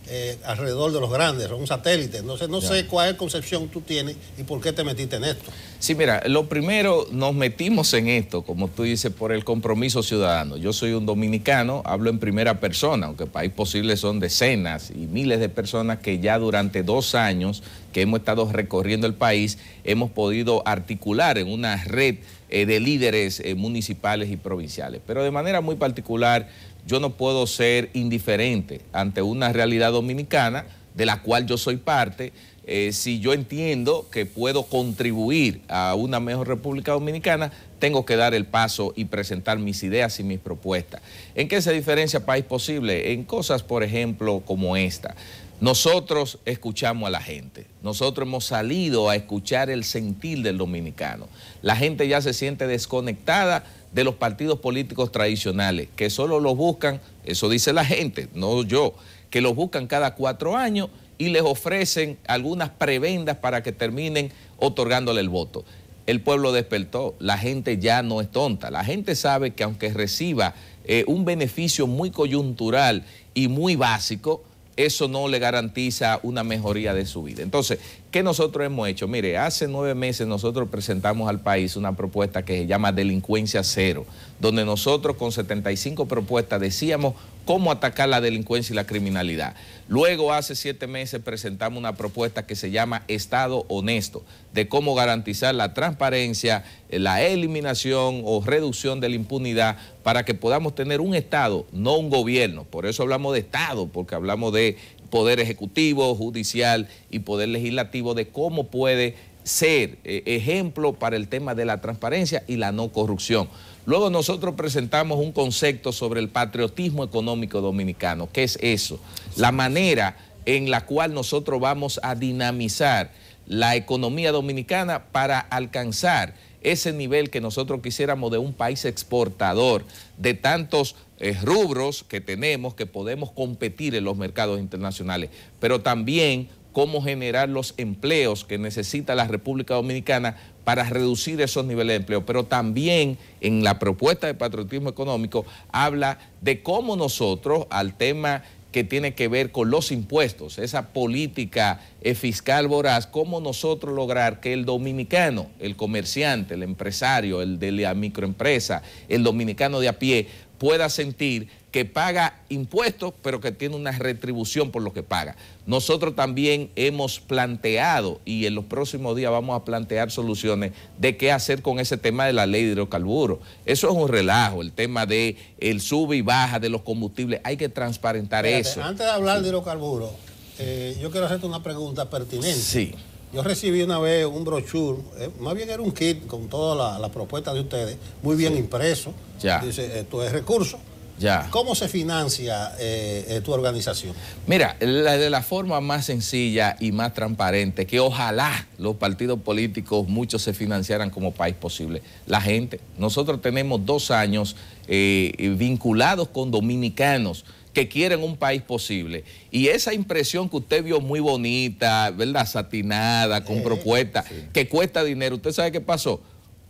eh, alrededor de los grandes, un satélite. No sé, no sé cuál concepción tú tienes y por qué te metiste en esto. Sí, mira, lo primero, nos metimos en esto, como tú dices, por el compromiso ciudadano. Yo soy un dominicano, hablo en primera persona, aunque país posible son decenas y miles de personas que ya durante dos años que hemos estado recorriendo el país, hemos podido articular en una red eh, de líderes eh, municipales y provinciales. Pero de manera muy particular, yo no puedo ser indiferente ante una realidad dominicana de la cual yo soy parte, eh, si yo entiendo que puedo contribuir a una mejor República Dominicana, tengo que dar el paso y presentar mis ideas y mis propuestas. ¿En qué se diferencia País Posible? En cosas, por ejemplo, como esta. Nosotros escuchamos a la gente, nosotros hemos salido a escuchar el sentir del dominicano. La gente ya se siente desconectada de los partidos políticos tradicionales, que solo los buscan, eso dice la gente, no yo, que los buscan cada cuatro años y les ofrecen algunas prebendas para que terminen otorgándole el voto. El pueblo despertó, la gente ya no es tonta, la gente sabe que aunque reciba eh, un beneficio muy coyuntural y muy básico, eso no le garantiza una mejoría de su vida. Entonces, ¿qué nosotros hemos hecho? Mire, hace nueve meses nosotros presentamos al país una propuesta que se llama Delincuencia Cero, donde nosotros con 75 propuestas decíamos cómo atacar la delincuencia y la criminalidad. Luego, hace siete meses, presentamos una propuesta que se llama Estado Honesto, de cómo garantizar la transparencia, la eliminación o reducción de la impunidad para que podamos tener un Estado, no un gobierno. Por eso hablamos de Estado, porque hablamos de poder ejecutivo, judicial y poder legislativo, de cómo puede ser eh, ejemplo para el tema de la transparencia y la no corrupción. Luego nosotros presentamos un concepto sobre el patriotismo económico dominicano. ¿Qué es eso? La manera en la cual nosotros vamos a dinamizar la economía dominicana para alcanzar ese nivel que nosotros quisiéramos de un país exportador de tantos rubros que tenemos que podemos competir en los mercados internacionales, pero también cómo generar los empleos que necesita la República Dominicana para reducir esos niveles de empleo. Pero también en la propuesta de patriotismo económico habla de cómo nosotros al tema que tiene que ver con los impuestos, esa política eh, fiscal voraz, cómo nosotros lograr que el dominicano, el comerciante, el empresario, el de la microempresa, el dominicano de a pie, pueda sentir que paga impuestos, pero que tiene una retribución por lo que paga. Nosotros también hemos planteado, y en los próximos días vamos a plantear soluciones de qué hacer con ese tema de la ley de hidrocarburos. Eso es un relajo, el tema de el sube y baja de los combustibles, hay que transparentar eso. Antes de hablar de hidrocarburos, eh, yo quiero hacerte una pregunta pertinente. Sí. Yo recibí una vez un brochure, eh, más bien era un kit con todas las propuestas de ustedes, muy bien impreso. Ya. Dice, esto es recurso. Ya. ¿Cómo se financia eh, eh, tu organización? Mira, la, de la forma más sencilla y más transparente, que ojalá los partidos políticos muchos se financiaran como país posible. La gente, nosotros tenemos dos años vinculados con dominicanos que quieren un país posible. Y esa impresión que usted vio muy bonita, ¿verdad? Satinada, con propuesta, que cuesta dinero. ¿Usted sabe qué pasó?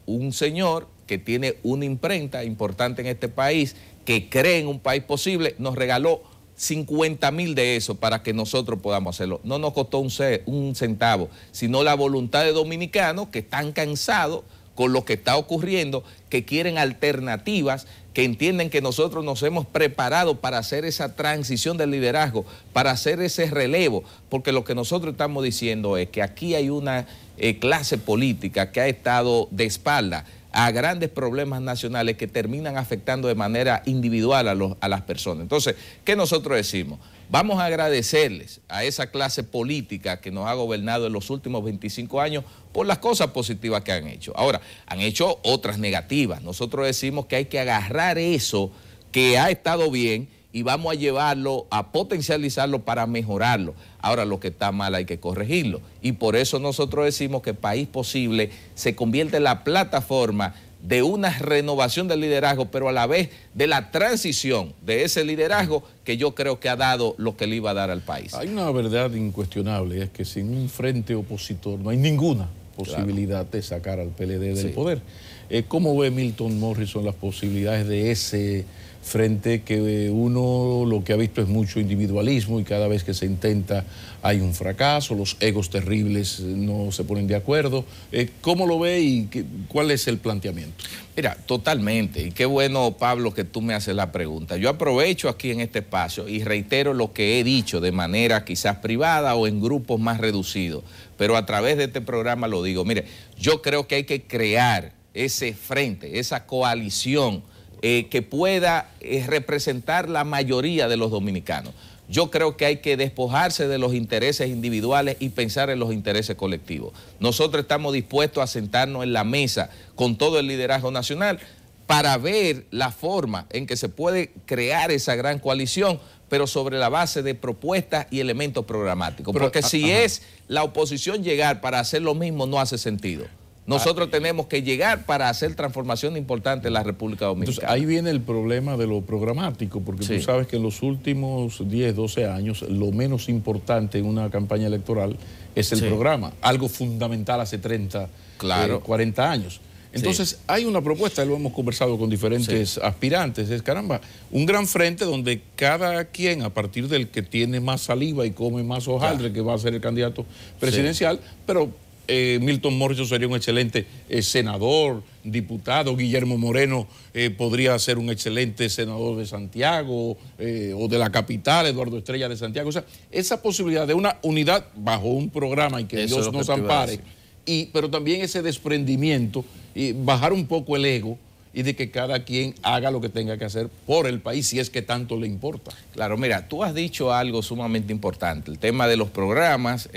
Un señor que tiene una imprenta importante en este país, que cree en un país posible, nos regaló 50 mil de eso para que nosotros podamos hacerlo. No nos costó un, un centavo, sino la voluntad de dominicanos que están cansados con lo que está ocurriendo, que quieren alternativas, que entienden que nosotros nos hemos preparado para hacer esa transición del liderazgo, para hacer ese relevo, porque lo que nosotros estamos diciendo es que aquí hay una eh, clase política que ha estado de espalda a grandes problemas nacionales que terminan afectando de manera individual a, a las personas. Entonces, ¿qué nosotros decimos? Vamos a agradecerles a esa clase política que nos ha gobernado en los últimos 25 años por las cosas positivas que han hecho. Ahora, han hecho otras negativas. Nosotros decimos que hay que agarrar eso que ha estado bien y vamos a llevarlo, a potencializarlo para mejorarlo. Ahora lo que está mal hay que corregirlo. Y por eso nosotros decimos que País Posible se convierte en la plataforma de una renovación del liderazgo, pero a la vez de la transición de ese liderazgo que yo creo que ha dado lo que le iba a dar al país. Hay una verdad incuestionable, es que sin un frente opositor no hay ninguna posibilidad de sacar al PLD del poder. Eh, ¿Cómo ve Milton Morrison las posibilidades de ese frente que uno lo que ha visto es mucho individualismo y cada vez que se intenta hay un fracaso, los egos terribles no se ponen de acuerdo. Eh, ¿Cómo lo ve y cuál es el planteamiento? Mira, totalmente. Y qué bueno, Pablo, que tú me haces la pregunta. Yo aprovecho aquí en este espacio y reitero lo que he dicho de manera quizás privada o en grupos más reducidos, pero a través de este programa lo digo. Mire, yo creo que hay que crear ese frente, esa coalición eh, que pueda eh, representar la mayoría de los dominicanos. Yo creo que hay que despojarse de los intereses individuales y pensar en los intereses colectivos. Nosotros estamos dispuestos a sentarnos en la mesa con todo el liderazgo nacional para ver la forma en que se puede crear esa gran coalición pero sobre la base de propuestas y elementos programáticos. Porque si es la oposición llegar para hacer lo mismo, no hace sentido. Nosotros tenemos que llegar para hacer transformación importante en la República Dominicana. Entonces, ahí viene el problema de lo programático, porque tú sabes que en los últimos 10, 12 años, lo menos importante en una campaña electoral es el programa, algo fundamental hace 30, claro. 40 eh, años. Entonces, hay una propuesta, lo hemos conversado con diferentes aspirantes, es caramba, un gran frente donde cada quien, a partir del que tiene más saliva y come más hojaldre, que va a ser el candidato presidencial, pero eh, Milton Morrison sería un excelente eh, senador, diputado, Guillermo Moreno eh, podría ser un excelente senador de Santiago o de la capital, Eduardo Estrella de Santiago. O sea, esa posibilidad de una unidad bajo un programa y que Dios nos ampare, y, pero también ese desprendimiento y bajar un poco el ego y de que cada quien haga lo que tenga que hacer por el país si es que tanto le importa. Claro, mira, tú has dicho algo sumamente importante, el tema de los programas,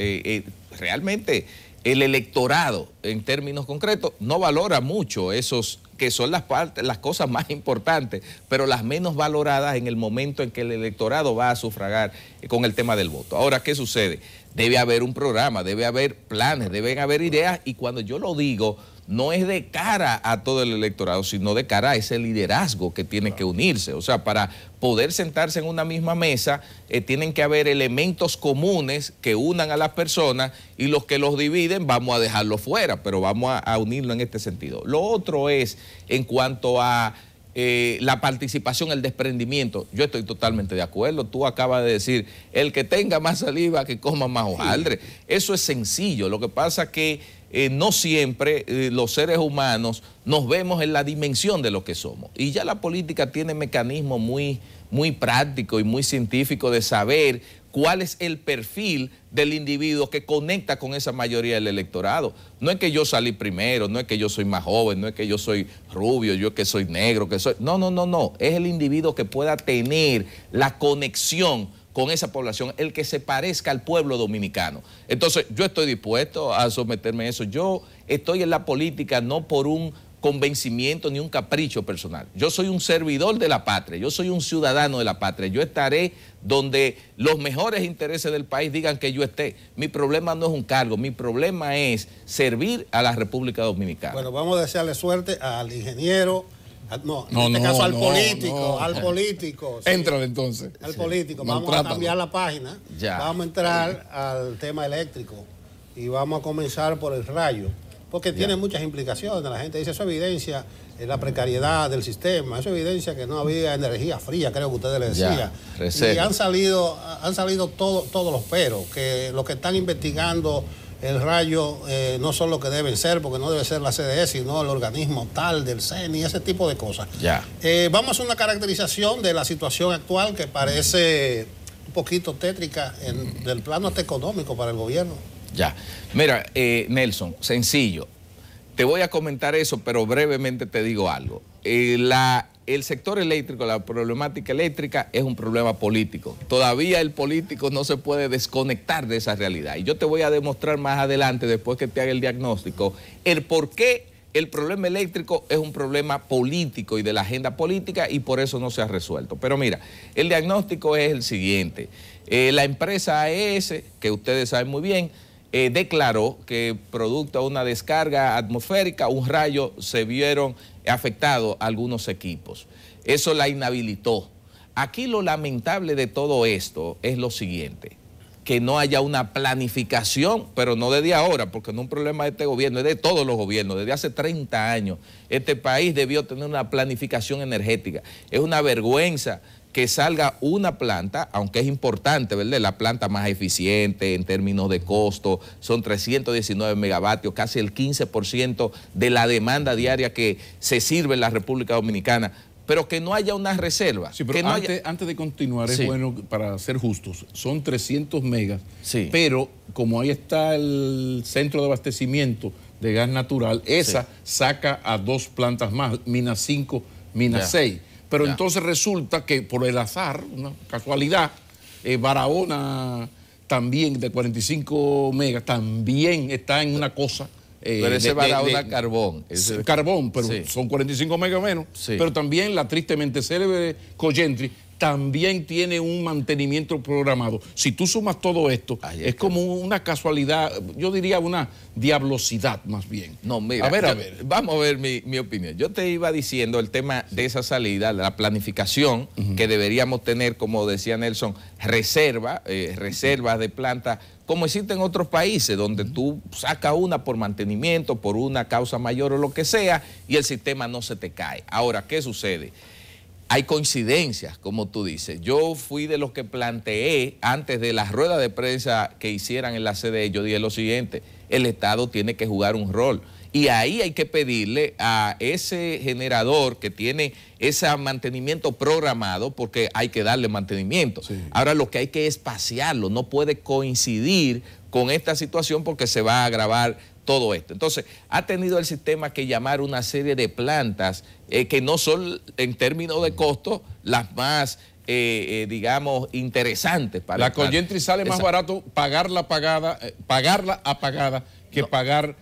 realmente el electorado, en términos concretos, no valora mucho esos que son las, partes, las cosas más importantes, pero las menos valoradas en el momento en que el electorado va a sufragar con el tema del voto. Ahora, ¿qué sucede? Debe haber un programa, debe haber planes, deben haber ideas y cuando yo lo digo, no es de cara a todo el electorado, sino de cara a ese liderazgo que tiene que unirse. O sea, para poder sentarse en una misma mesa, eh, tienen que haber elementos comunes que unan a las personas y los que los dividen vamos a dejarlo fuera, pero vamos a, unirlo en este sentido. Lo otro es en cuanto a... Eh, la participación, el desprendimiento, yo estoy totalmente de acuerdo. Tú acabas de decir, el que tenga más saliva, que coma más hojaldre. Eso es sencillo. Lo que pasa es que eh, no siempre eh, los seres humanos nos vemos en la dimensión de lo que somos. Y ya la política tiene mecanismos muy, muy prácticos y muy científicos de saber cuál es el perfil del individuo que conecta con esa mayoría del electorado. No es que yo salí primero, no es que yo soy más joven, no es que yo soy rubio, yo que soy negro, que soy... No, no, no, no. Es el individuo que pueda tener la conexión con esa población, el que se parezca al pueblo dominicano. Entonces, yo estoy dispuesto a someterme a eso. Yo estoy en la política no por un convencimiento ni un capricho personal. Yo soy un servidor de la patria, yo soy un ciudadano de la patria. Yo estaré donde los mejores intereses del país digan que yo esté. Mi problema no es un cargo, mi problema es servir a la República Dominicana. Bueno, vamos a desearle suerte al ingeniero Ah, no, en este caso al político, al político. Entra entonces. Al político. Vamos a cambiar la página. Vamos a entrar al tema eléctrico y vamos a comenzar por el rayo, porque tiene muchas implicaciones. La gente dice, eso evidencia la precariedad del sistema, eso evidencia que no había energía fría, creo que ustedes le decían. Y han salido, han salido todos los peros, que los que están investigando el rayo eh, no son lo que deben ser, porque no debe ser la CDS, sino el organismo tal del CENI, ese tipo de cosas. Ya. Eh, vamos a hacer una caracterización de la situación actual que parece un poquito tétrica en, del plano hasta económico para el gobierno. Ya. Mira, eh, Nelson, sencillo. Te voy a comentar eso, pero brevemente te digo algo. la el sector eléctrico, la problemática eléctrica es un problema político. Todavía el político no se puede desconectar de esa realidad. Y yo te voy a demostrar más adelante, después que te haga el diagnóstico, el por qué el problema eléctrico es un problema político y de la agenda política y por eso no se ha resuelto. Pero mira, el diagnóstico es el siguiente. Eh, la empresa AES, que ustedes saben muy bien, eh, declaró que producto de una descarga atmosférica, un rayo, se vieron afectados algunos equipos. Eso la inhabilitó. Aquí lo lamentable de todo esto es lo siguiente, que no haya una planificación, pero no desde ahora, porque no es un problema de este gobierno, es de todos los gobiernos. Desde hace 30 años este país debió tener una planificación energética. Es una vergüenza que salga una planta, aunque es importante, ¿verdad? La planta más eficiente en términos de costo, son 319 megavatios, casi el 15% de la demanda diaria que se sirve en la República Dominicana, pero que no haya una reserva. Sí, pero antes, de continuar, es bueno para ser justos, son 300 megas, sí. pero como ahí está el centro de abastecimiento de gas natural, esa saca a dos plantas más, Mina 5, Mina 6 pero entonces resulta que por el azar, una casualidad, eh, Barahona también de 45 megas, también está en una cosa. Eh, pero ese Barahona carbón. Carbón, pero son 45 megas menos. Pero también la tristemente célebre Cogentry también tiene un mantenimiento programado. Si tú sumas todo esto, es como una casualidad, yo diría una diablosidad más bien. No, mira, a ver, a ver. vamos a ver mi, opinión. Yo te iba diciendo el tema de esa salida, la planificación que deberíamos tener, como decía Nelson, reserva, eh, reservas de plantas como existe en otros países, donde tú sacas una por mantenimiento, por una causa mayor o lo que sea, y el sistema no se te cae. Ahora, ¿qué sucede? Hay coincidencias, como tú dices. Yo fui de los que planteé antes de las ruedas de prensa que hicieran en la sede, yo dije lo siguiente, el Estado tiene que jugar un rol. Y ahí hay que pedirle a ese generador que tiene ese mantenimiento programado, porque hay que darle mantenimiento. Ahora lo que hay que espaciarlo, no puede coincidir con esta situación porque se va a agravar todo esto. Entonces, ha tenido el sistema que llamar una serie de plantas eh, que no son en términos de costo las más eh, eh, digamos, interesantes para la corriente sale más barato pagarla pagada, pagarla apagada que pagar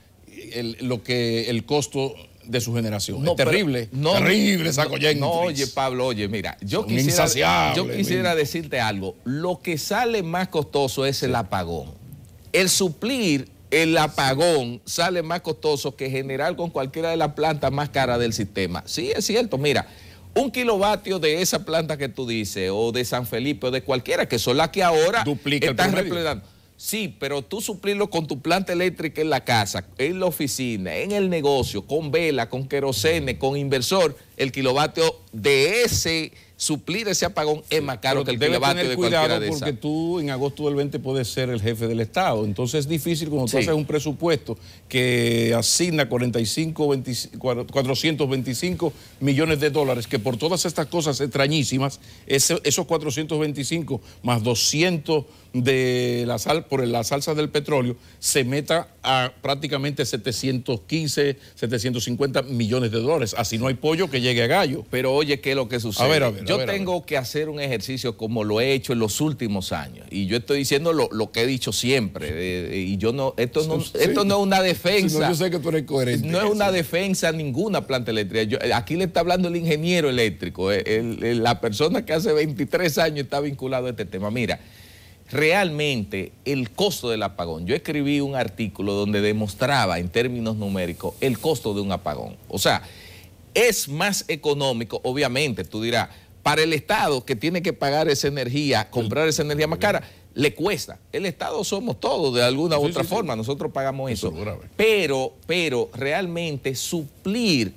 lo que el costo de su generación. es terrible, no, terrible esa No, oye, Pablo, oye, mira, yo quisiera, yo quisiera decirte algo. Lo que sale más costoso es el apagón. El suplir el apagón sale más costoso que generar con cualquiera de las plantas más caras del sistema. Sí, es cierto, mira, un kilovatio de esa planta que tú dices, o de San Felipe, o de cualquiera, que son las que ahora Duplica están repletando Sí, pero tú suplirlo con tu planta eléctrica en la casa, en la oficina, en el negocio, con vela, con querosene, con inversor, el kilovatio de ese suplir ese apagón es más caro que el kilovatio de cuidado de porque tú en agosto del 20 puedes ser el jefe del Estado. Entonces es difícil cuando tú haces un presupuesto que asigna 45, 425 millones de dólares, que por todas estas cosas extrañísimas, esos 425 más 200 de la sal por la salsa del petróleo se meta a prácticamente 715, 750 millones de dólares. Así no hay pollo que llegue a gallo. Pero oye, ¿qué es lo que sucede? A ver, a ver, yo tengo que hacer un ejercicio como lo he hecho en los últimos años. Y yo estoy diciendo lo, que he dicho siempre. y yo no, esto no, esto no es una defensa. yo sé que tú eres coherente. No es una defensa ninguna planta eléctrica. aquí le está hablando el ingeniero eléctrico, eh, la persona que hace 23 años está vinculado a este tema. Mira, realmente el costo del apagón. Yo escribí un artículo donde demostraba en términos numéricos el costo de un apagón. O sea, es más económico, obviamente, tú dirás, para el Estado que tiene que pagar esa energía, comprar esa energía más cara, le cuesta. El Estado somos todos de alguna u otra forma, nosotros pagamos eso. Pero, pero realmente suplir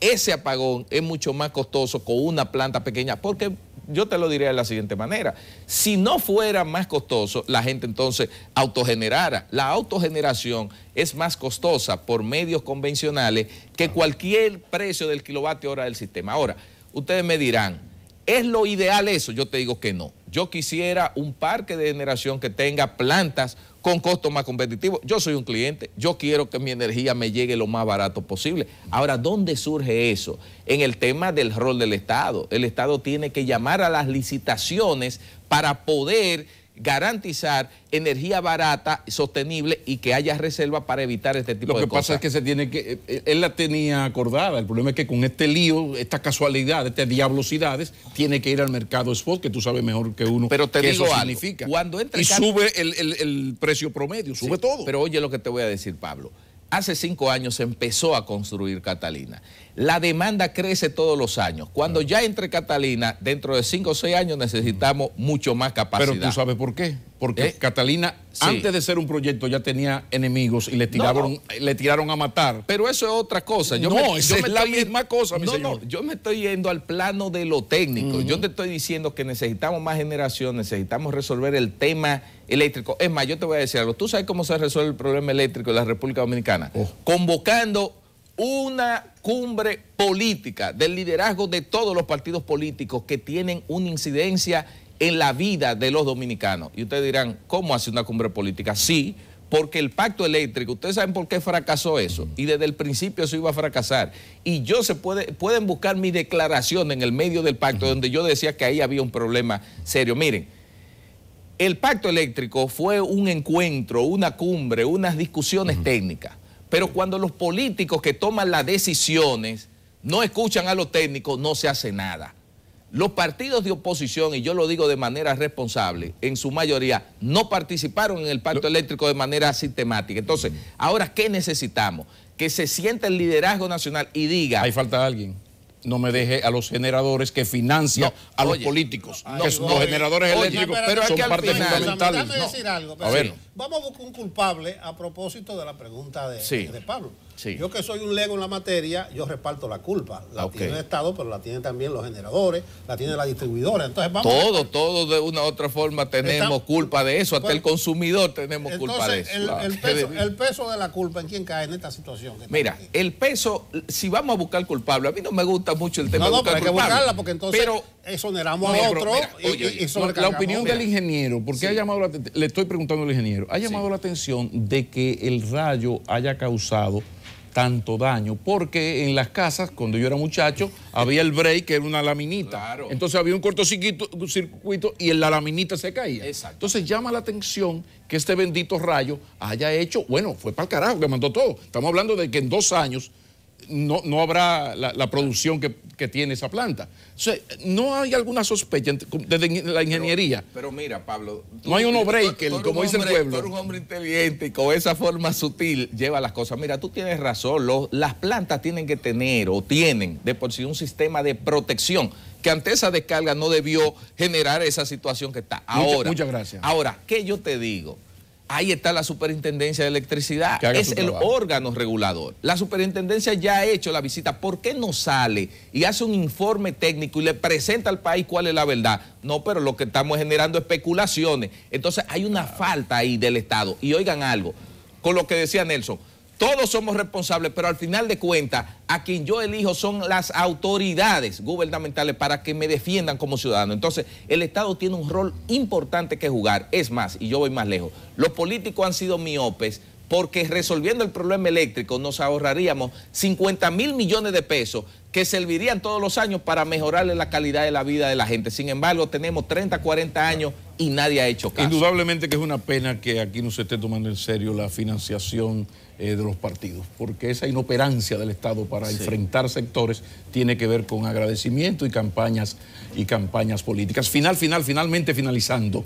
ese apagón es mucho más costoso con una planta pequeña, porque yo te lo diría de la siguiente manera. Si no fuera más costoso, la gente entonces autogenerara. La autogeneración es más costosa por medios convencionales que cualquier precio del kilovatio hora del sistema. Ahora, ustedes me dirán, ¿es lo ideal eso? Yo te digo que no. Yo quisiera un parque de generación que tenga plantas con costos más competitivos. Yo soy un cliente, yo quiero que mi energía me llegue lo más barato posible. Ahora, ¿dónde surge eso? En el tema del rol del Estado. El Estado tiene que llamar a las licitaciones para poder garantizar energía barata, sostenible y que haya reserva para evitar este tipo de cosas. Lo que pasa es que se tiene que, eh, él la tenía acordada, el problema es que con este lío, esta casualidad, estas diablosidades, tiene que ir al mercado spot, que tú sabes mejor que uno Pero te digo eso significa. Cuando y sube el, precio promedio, sube todo. Pero oye lo que te voy a decir, Pablo. Hace cinco años se empezó a construir Catalina. La demanda crece todos los años. Cuando ya entre Catalina, dentro de cinco o seis años necesitamos mucho más capacidad. Pero tú sabes por qué. Porque ¿Eh? Catalina, antes de ser un proyecto, ya tenía enemigos y le tiraron, le tiraron a matar. Pero eso es otra cosa. Yo no, es la misma cosa, mi señor. No, yo me estoy yendo al plano de lo técnico. Yo te estoy diciendo que necesitamos más generación, necesitamos resolver el tema eléctrico. Es más, yo te voy a decir algo. ¿Tú sabes cómo se resuelve el problema eléctrico en la República Dominicana? Oh. Convocando una cumbre política del liderazgo de todos los partidos políticos que tienen una incidencia en la vida de los dominicanos. Y ustedes dirán, ¿cómo hace una cumbre política? Sí, porque el pacto eléctrico, ustedes saben por qué fracasó eso, y desde el principio eso iba a fracasar. Y yo se puede, pueden buscar mi declaración en el medio del pacto, donde yo decía que ahí había un problema serio. Miren, el pacto eléctrico fue un encuentro, una cumbre, unas discusiones técnicas pero cuando los políticos que toman las decisiones no escuchan a los técnicos, no se hace nada. Los partidos de oposición, y yo lo digo de manera responsable, en su mayoría no participaron en el pacto eléctrico de manera sistemática. Entonces, ahora, ¿qué necesitamos? Que se sienta el liderazgo nacional y diga... Ahí falta alguien no me deje a los generadores que financian a los políticos. los generadores eléctricos pero son parte fundamental. decir algo. a ver. Vamos a buscar un culpable a propósito de la pregunta de, de Pablo. Yo que soy un lego en la materia, yo reparto la culpa. La tiene el Estado, pero la tienen también los generadores, la tiene la distribuidora. Entonces vamos Todo, todo de una u otra forma tenemos culpa de eso. Hasta el consumidor tenemos culpa de eso. El, peso, de la culpa, ¿en quién cae en esta situación? Mira, el peso, si vamos a buscar culpable, a mí no me gusta mucho el tema no, no, pero hay que buscarla porque entonces pero, exoneramos a otro y, La opinión del ingeniero, porque ha llamado la, le estoy preguntando al ingeniero, ha llamado la atención de que el rayo haya causado tanto daño, porque en las casas, cuando yo era muchacho, había el break, que era una laminita. Entonces había un cortocircuito circuito, y en la laminita se caía. Entonces llama la atención que este bendito rayo haya hecho, bueno, fue para el carajo que mandó todo. Estamos hablando de que en dos años no, no habrá la, producción que, tiene esa planta. no hay alguna sospecha desde la ingeniería. Pero, mira, Pablo. no hay uno breaker, como dice el pueblo. Tú eres un hombre inteligente y con esa forma sutil lleva las cosas. Mira, tú tienes razón. las plantas tienen que tener o tienen de por sí un sistema de protección que ante esa descarga no debió generar esa situación que está. Ahora, muchas gracias. Ahora, ¿qué yo te digo? Ahí está la Superintendencia de Electricidad, es el órgano regulador. La Superintendencia ya ha hecho la visita. ¿Por qué no sale y hace un informe técnico y le presenta al país cuál es la verdad? No, pero lo que estamos generando especulaciones. Entonces hay una falta ahí del Estado. Y oigan algo, con lo que decía Nelson, todos somos responsables, pero al final de cuentas, a quien yo elijo son las autoridades gubernamentales para que me defiendan como ciudadano. Entonces, el Estado tiene un rol importante que jugar. Es más, y yo voy más lejos, los políticos han sido miopes porque resolviendo el problema eléctrico nos ahorraríamos 50 mil millones de pesos que servirían todos los años para mejorarle la calidad de la vida de la gente. Sin embargo, tenemos 30, 40 años y nadie ha hecho caso. Indudablemente que es una pena que aquí no se esté tomando en serio la financiación eh, de los partidos, porque esa inoperancia del Estado para enfrentar sectores tiene que ver con agradecimiento y campañas y campañas políticas. Final, final, finalmente finalizando,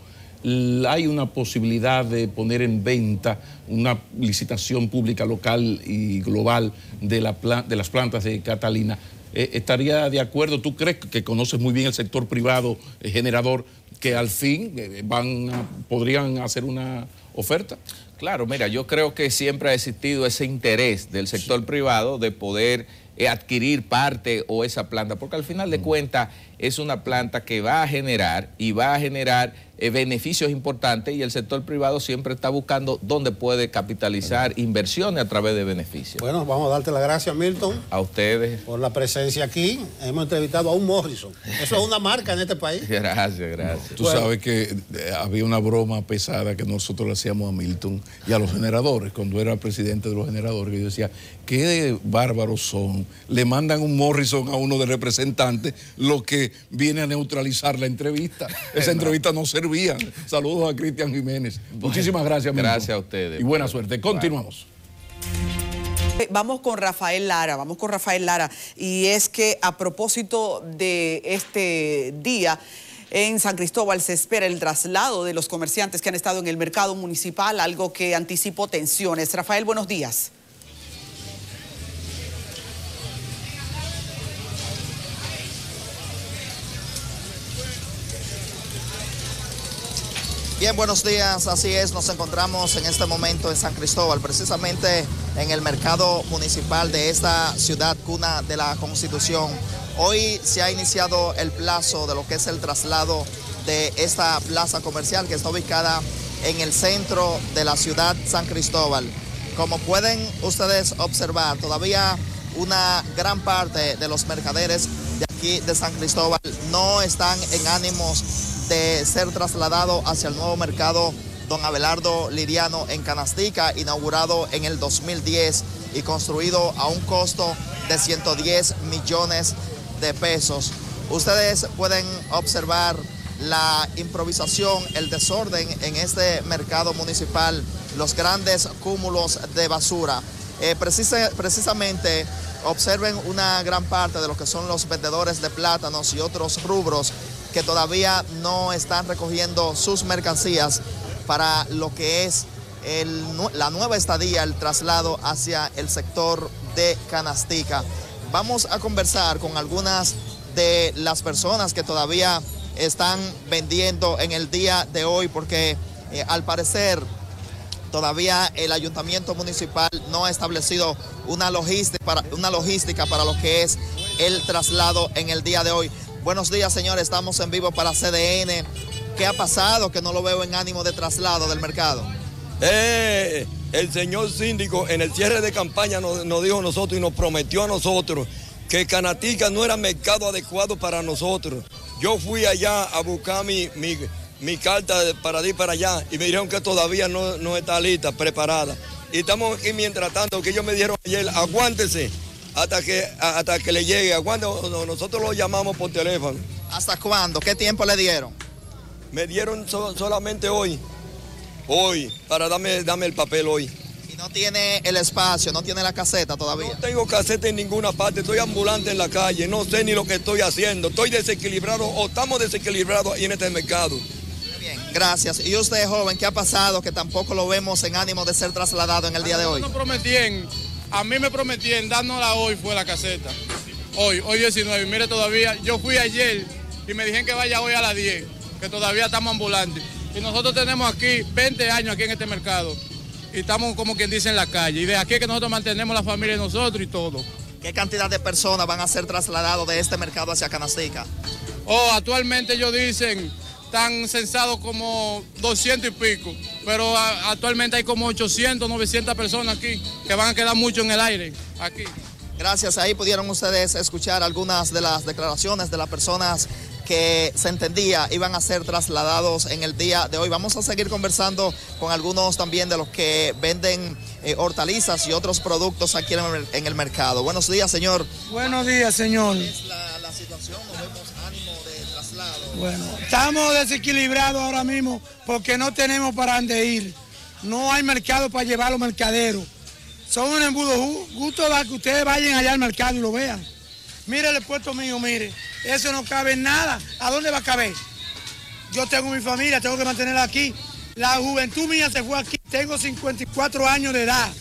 hay una posibilidad de poner en venta una licitación pública local y global de, la, de las plantas de Catalina. Eh, ¿Estaría de acuerdo? ¿Tú crees que conoces muy bien el sector privado eh, generador que al fin van podrían hacer una oferta? Claro, mira, yo creo que siempre ha existido ese interés del sector privado de poder eh, adquirir parte o esa planta, porque al final de cuentas es una planta que va a generar y va a generar eh, beneficios importantes y el sector privado siempre está buscando dónde puede capitalizar inversiones a través de beneficios. Bueno, vamos a darte las gracias, Milton. A ustedes. Por la presencia aquí. Hemos entrevistado a un Morrison. Eso es una marca en este país. Gracias, gracias. Tú sabes que eh, había una broma pesada que nosotros le hacíamos a Milton y a los generadores, cuando era presidente de los generadores, que yo decía, qué bárbaros son. Le mandan un Morrison a uno de representantes, lo que viene a neutralizar la entrevista. Esa entrevista no servía Saludos a Cristian Jiménez. Muchísimas gracias. Gracias a ustedes. Y buena suerte. Continuamos. Vamos con Rafael Lara, vamos con Rafael Lara. Y es que a propósito de este día, en San Cristóbal se espera el traslado de los comerciantes que han estado en el mercado municipal, algo que anticipó tensiones. Rafael, buenos días. Bien, buenos días. Así es, nos encontramos en este momento en San Cristóbal, precisamente en el mercado municipal de esta ciudad cuna de la Constitución. Hoy se ha iniciado el plazo de lo que es el traslado de esta plaza comercial que está ubicada en el centro de la ciudad San Cristóbal. Como pueden ustedes observar, todavía una gran parte de los mercaderes de aquí de San Cristóbal no están en ánimos de ser trasladado hacia el nuevo mercado Don Abelardo Liriano en Canastica, inaugurado en el 2010 y construido a un costo de 110 millones de pesos. Ustedes pueden observar la improvisación, el desorden en este mercado municipal, los grandes cúmulos de basura. Eh, precisamente observen una gran parte de lo que son los vendedores de plátanos y otros rubros que todavía no están recogiendo sus mercancías para lo que es la nueva estadía, el traslado hacia el sector de Canastica. Vamos a conversar con algunas de las personas que todavía están vendiendo en el día de hoy porque eh, al parecer todavía el ayuntamiento municipal no ha establecido una logística, para, una logística para lo que es el traslado en el día de hoy. Buenos días, señores, estamos en vivo para CDN. ¿Qué ha pasado que no lo veo en ánimo de traslado del mercado? Eh, el señor síndico en el cierre de campaña nos, dijo a nosotros y nos prometió a nosotros que Canatica no era mercado adecuado para nosotros. Yo fui allá a buscar mi, mi, carta para ir para allá y me dijeron que todavía no, está lista, preparada. Y estamos aquí mientras tanto, que ellos me dijeron ayer, aguántese hasta que, hasta que le llegue, aguante, nosotros lo llamamos por teléfono. ¿Hasta cuándo? ¿Qué tiempo le dieron? Me dieron solamente hoy hoy, para darme, darme el papel hoy. ¿Y no tiene el espacio, no tiene la caseta todavía? No tengo caseta en ninguna parte, estoy ambulante en la calle, no sé ni lo que estoy haciendo, estoy desequilibrado o estamos desequilibrados ahí en este mercado. Bien, gracias. ¿Y usted, joven, qué ha pasado que tampoco lo vemos en ánimo de ser trasladado en el día de hoy? No prometían, a mí me prometían dárnosla hoy fue la caseta. Hoy, hoy 19, mire todavía, yo fui ayer y me dijeron que vaya hoy a las 10, que todavía estamos ambulantes. Y nosotros tenemos aquí 20 años aquí en este mercado y estamos como quien dice en la calle. Y de aquí es que nosotros mantenemos la familia de nosotros y todo. ¿Qué cantidad de personas van a ser trasladados de este mercado hacia Canastica? Oh, actualmente ellos dicen tan censados como 200 y pico, pero actualmente hay como 800, 900 personas aquí que van a quedar mucho en el aire aquí. Gracias, ahí pudieron ustedes escuchar algunas de las declaraciones de las personas que se entendía iban a ser trasladados en el día de hoy. Vamos a seguir conversando con algunos también de los que venden eh, hortalizas y otros productos aquí en el, mercado. Buenos días, señor. Buenos días, señor. Bueno, estamos desequilibrados ahora mismo porque no tenemos para dónde ir. No hay mercado para llevar los mercaderos. Son un embudo. Gusto da que ustedes vayan allá al mercado y lo vean. Mire el puesto mío, mire. Eso no cabe en nada. ¿A dónde va a caber? Yo tengo mi familia, tengo que mantenerla aquí. La juventud mía se fue aquí. Tengo 54 años de edad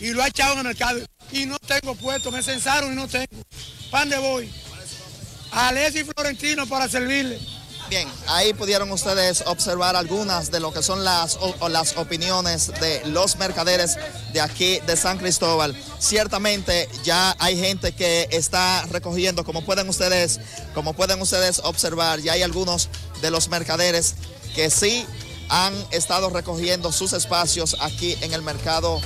y lo ha echado en el mercado. Y no tengo puesto, me censaron y no tengo. ¿Para dónde voy? A y Florentino para servirle. Bien, ahí pudieron ustedes observar algunas de lo que son las, las opiniones de los mercaderes de aquí de San Cristóbal. Ciertamente ya hay gente que está recogiendo, como pueden ustedes, como pueden ustedes observar, ya hay algunos de los mercaderes que sí han estado recogiendo sus espacios aquí en el mercado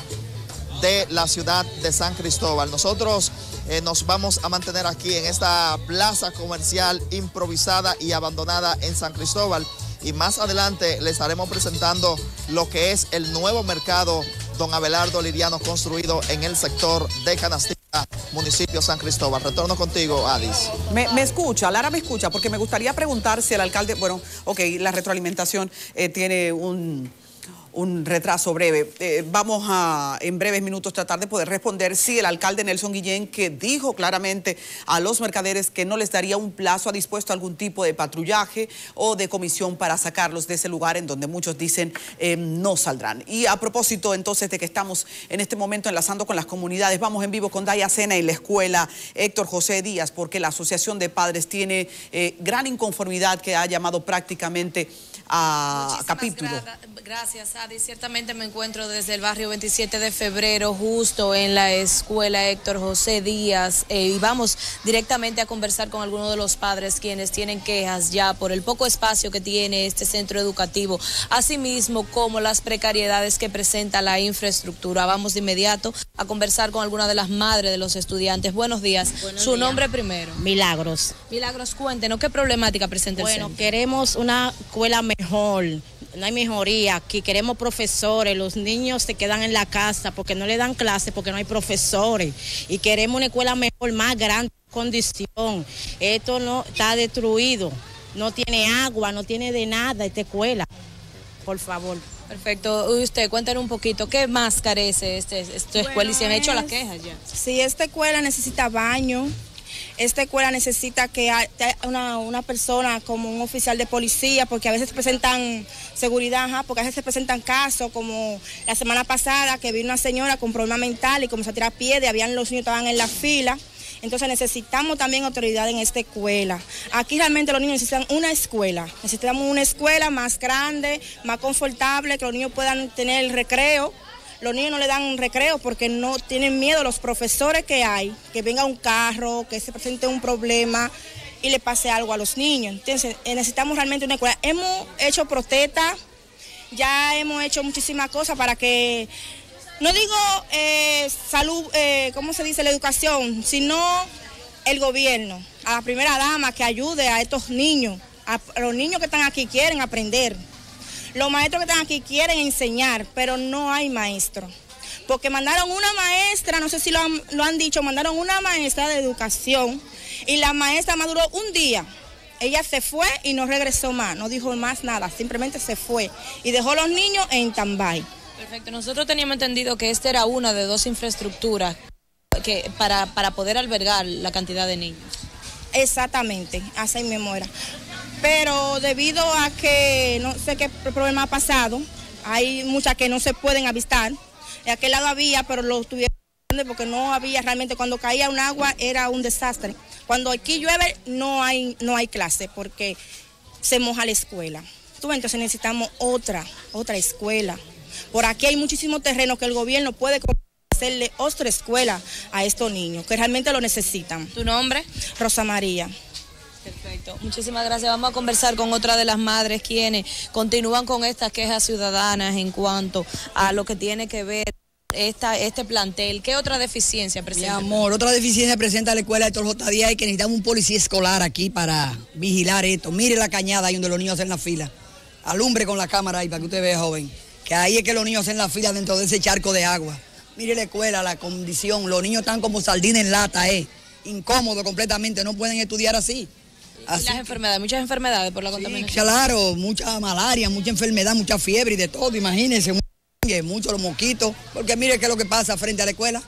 de la ciudad de San Cristóbal. Nosotros eh, nos vamos a mantener aquí en esta plaza comercial improvisada y abandonada en San Cristóbal. Y más adelante le estaremos presentando lo que es el nuevo mercado Don Abelardo Liriano construido en el sector de Canastilla, municipio San Cristóbal. Retorno contigo, Adis. Me, escucha, Lara me escucha, porque me gustaría preguntar si el alcalde, bueno, ok, la retroalimentación eh, tiene un un retraso breve. Eh, vamos a en breves minutos tratar de poder responder si el alcalde Nelson Guillén, que dijo claramente a los mercaderes que no les daría un plazo, ha dispuesto algún tipo de patrullaje o de comisión para sacarlos de ese lugar en donde muchos dicen eh, no saldrán. Y a propósito entonces de que estamos en este momento enlazando con las comunidades, vamos en vivo con Daya Sena y la escuela Héctor José Díaz, porque la Asociación de Padres tiene eh, gran inconformidad que ha llamado prácticamente a capítulo. gracias, Ciertamente me encuentro desde el barrio 27 de febrero, justo en la escuela Héctor José Díaz, eh, y vamos directamente a conversar con algunos de los padres quienes tienen quejas ya por el poco espacio que tiene este centro educativo, asimismo como las precariedades que presenta la infraestructura. Vamos de inmediato a conversar con alguna de las madres de los estudiantes. Buenos días. Su nombre primero. Milagros. Milagros, cuéntenos, ¿qué problemática presenta el centro? Bueno, queremos una escuela mejor, no hay mejoría aquí, queremos profesores, los niños se quedan en la casa porque no le dan clases, porque no hay profesores y queremos una escuela mejor, más grande condición. Esto no está destruido, no tiene agua, no tiene de nada esta escuela, por favor. Perfecto. Usted, cuéntenos un poquito, ¿qué más carece este, esta escuela y se han hecho las quejas ya? Sí, esta escuela necesita baño, esta escuela necesita que haya una, una, persona como un oficial de policía, porque a veces presentan seguridad, porque a veces se presentan casos, como la semana pasada que vino una señora con problema mental y comenzó a tirar piedra, habían los niños estaban en la fila. Entonces necesitamos también autoridad en esta escuela. Aquí realmente los niños necesitan una escuela. Necesitamos una escuela más grande, más confortable, que los niños puedan tener el recreo los niños no le dan recreo porque no tienen miedo los profesores que hay, que venga un carro, que se presente un problema y le pase algo a los niños. Entonces, eh, necesitamos realmente una escuela. Hemos hecho protestas, ya hemos hecho muchísimas cosas para que, no digo eh, salud, eh, ¿cómo se dice? La educación, sino el gobierno, a la primera dama que ayude a estos niños. A los niños que están aquí quieren aprender. Los maestros que están aquí quieren enseñar, pero no hay maestro. Porque mandaron una maestra, no sé si lo han, dicho, mandaron una maestra de educación y la maestra maduró un día. Ella se fue y no regresó más, no dijo más nada, simplemente se fue y dejó a los niños en Tambay. Perfecto, nosotros teníamos entendido que esta era una de dos infraestructuras que, para, para poder albergar la cantidad de niños. Exactamente, así mismo era pero debido a que no sé qué problema ha pasado, hay muchas que no se pueden avistar. De aquel lado había, pero lo tuvieron porque no había realmente, cuando caía un agua era un desastre. Cuando aquí llueve no hay, no hay clase porque se moja la escuela. ¿Tú Entonces necesitamos otra, otra escuela. Por aquí hay muchísimos terrenos que el gobierno puede hacerle otra escuela a estos niños que realmente lo necesitan. ¿Tu nombre? Rosa María. Perfecto, muchísimas gracias. Vamos a conversar con otra de las madres quienes continúan con estas quejas ciudadanas en cuanto a lo que tiene que ver esta, este plantel. ¿Qué otra deficiencia presenta? Mi amor, otra deficiencia presenta la escuela de Torjotadía y que necesitamos un policía escolar aquí para vigilar esto. Mire la cañada ahí donde los niños hacen la fila. Alumbre con la cámara ahí para que usted vea, joven. Que ahí es que los niños hacen la fila dentro de ese charco de agua. Mire la escuela, la condición. Los niños están como sardina en lata, eh. Incómodos completamente, no pueden estudiar así las enfermedades, muchas enfermedades por la contaminación. claro, mucha malaria, mucha enfermedad, mucha fiebre y de todo, imagínense, mucho los mosquitos, porque mire qué es lo que pasa frente a la escuela.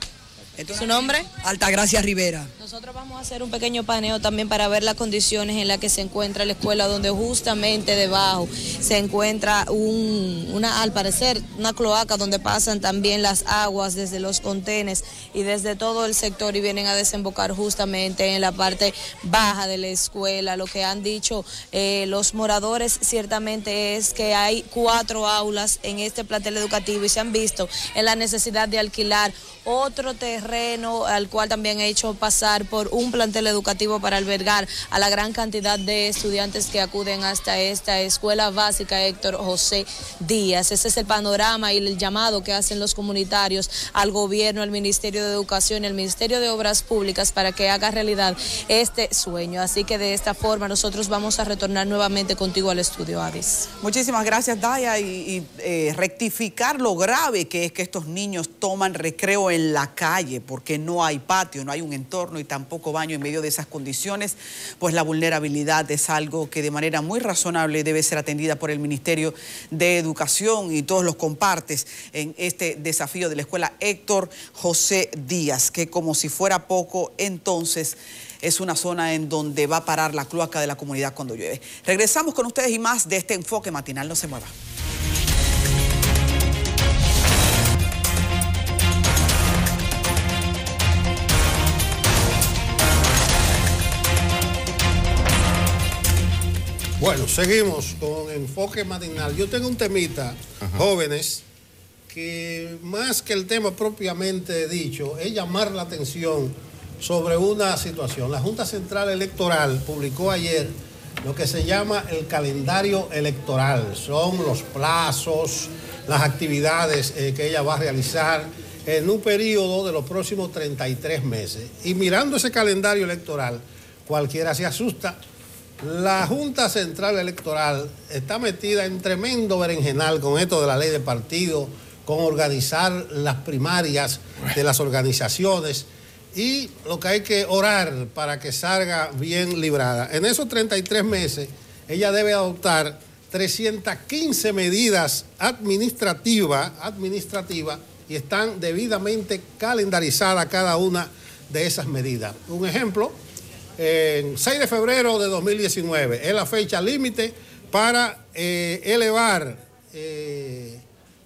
¿Su nombre? Altagracia Rivera. Nosotros vamos a hacer un pequeño paneo también para ver las condiciones en las que se encuentra la escuela, donde justamente debajo se encuentra un, una, al parecer, una cloaca donde pasan también las aguas desde los contenes y desde todo el sector y vienen a desembocar justamente en la parte baja de la escuela. Lo que han dicho eh, los moradores ciertamente es que hay cuatro aulas en este plantel educativo y se han visto en la necesidad de alquilar otro terreno al cual también he hecho pasar por un plantel educativo para albergar a la gran cantidad de estudiantes que acuden hasta esta escuela básica Héctor José Díaz. Ese es el panorama y el llamado que hacen los comunitarios al gobierno, al Ministerio de Educación y al Ministerio de Obras Públicas para que haga realidad este sueño. Así que de esta forma nosotros vamos a retornar nuevamente contigo al estudio, Avis. Muchísimas gracias, Daya, y, eh, rectificar lo grave que es que estos niños toman recreo en la calle porque no hay patio, no hay un entorno y tampoco baño en medio de esas condiciones, pues la vulnerabilidad es algo que de manera muy razonable debe ser atendida por el Ministerio de Educación y todos los compartes en este desafío de la escuela Héctor José Díaz, que como si fuera poco, entonces es una zona en donde va a parar la cloaca de la comunidad cuando llueve. Regresamos con ustedes y más de este enfoque matinal. No se mueva. Bueno, seguimos con enfoque matinal. Yo tengo un temita, jóvenes, que más que el tema propiamente dicho, es llamar la atención sobre una situación. La Junta Central Electoral publicó ayer lo que se llama el calendario electoral. Son los plazos, las actividades eh, que ella va a realizar en un periodo de los próximos 33 meses. Y mirando ese calendario electoral, cualquiera se asusta la Junta Central Electoral está metida en tremendo berenjenal con esto de la ley de partido, con organizar las primarias de las organizaciones y lo que hay que orar para que salga bien librada. En esos 33 meses, ella debe adoptar 315 medidas administrativas administrativa y están debidamente calendarizadas cada una de esas medidas. Un ejemplo, en 6 de febrero de 2019 es la fecha límite para eh, elevar eh,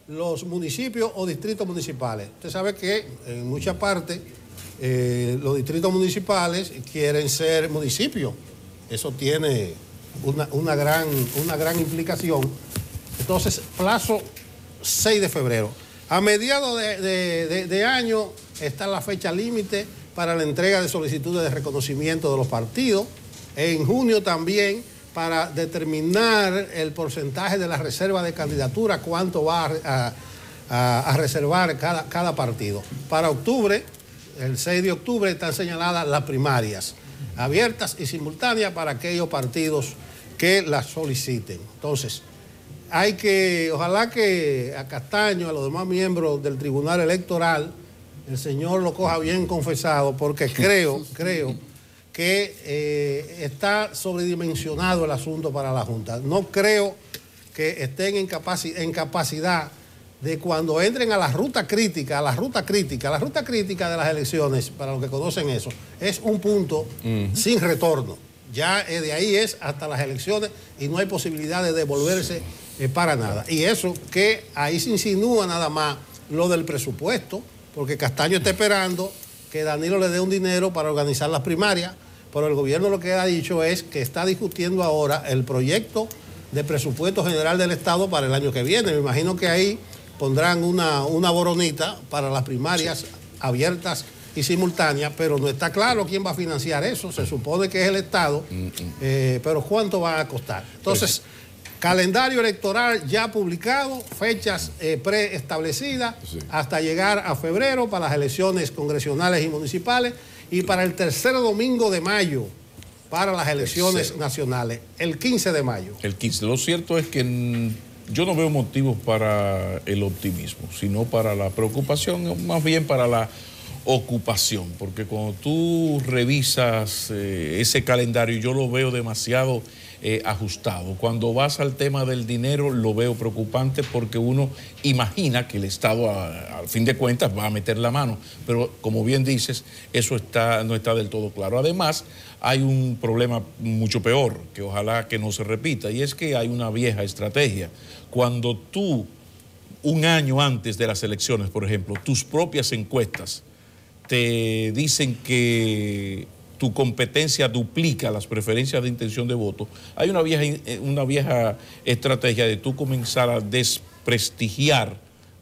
los municipios o distritos municipales. Usted sabe que en muchas partes eh, los distritos municipales quieren ser municipios. Eso tiene una, gran, una gran implicación. Entonces, plazo 6 de febrero. A mediados de año está la fecha límite para la entrega de solicitudes de reconocimiento de los partidos. En junio también para determinar el porcentaje de la reserva de candidatura, cuánto va a, reservar cada, cada, partido. Para octubre, el 6 de octubre, están señaladas las primarias, abiertas y simultáneas para aquellos partidos que las soliciten. Entonces, hay que, ojalá que a Castaño, a los demás miembros del Tribunal Electoral, el Señor lo coja bien confesado, porque creo, creo que eh, está sobredimensionado el asunto para la Junta. No creo que estén en, capacidad de cuando entren a la ruta crítica, a la ruta crítica, la ruta crítica de las elecciones, para los que conocen eso, es un punto sin retorno. Ya eh, de ahí es hasta las elecciones y no hay posibilidad de devolverse eh, para nada. Y eso que ahí se insinúa nada más lo del presupuesto, porque Castaño está esperando que Danilo le dé un dinero para organizar las primarias pero el gobierno lo que ha dicho es que está discutiendo ahora el proyecto de presupuesto general del Estado para el año que viene. Me imagino que ahí pondrán una, una boronita para las primarias abiertas y simultáneas, pero no está claro quién va a financiar eso. Se supone que es el Estado, mm, mm. Eh, pero ¿cuánto va a costar? Entonces, calendario electoral ya publicado, fechas eh, preestablecidas hasta llegar a febrero para las elecciones congresionales y municipales y para el tercer domingo de mayo para las elecciones nacionales, el 15 de mayo. El 15. Lo cierto es que yo no veo motivos para el optimismo, sino para la preocupación, más bien para la ocupación, porque cuando tú revisas eh, ese calendario, yo lo veo demasiado eh, ajustado. Cuando vas al tema del dinero lo veo preocupante porque uno imagina que el Estado al fin de cuentas va a meter la mano, pero como bien dices, eso está, no está del todo claro. Además, hay un problema mucho peor, que ojalá que no se repita, y es que hay una vieja estrategia. Cuando tú, un año antes de las elecciones, por ejemplo, tus propias encuestas te dicen que tu competencia duplica las preferencias de intención de voto, hay una vieja, eh, una vieja estrategia de tú comenzar a desprestigiar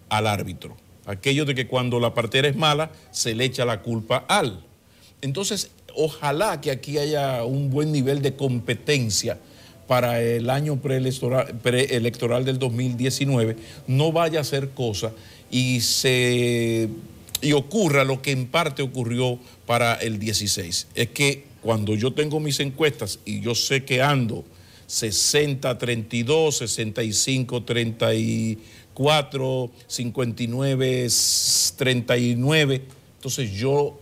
al árbitro. Aquello de que cuando la partera es mala, se le echa la culpa al. Entonces, ojalá que aquí haya un buen nivel de competencia para el año preelectoral, preelectoral del 2019, no vaya a ser cosa y se y ocurra lo que en parte ocurrió para el 16. Es que cuando yo tengo mis encuestas y yo sé que ando 60-32, 65-34, 59-39, entonces yo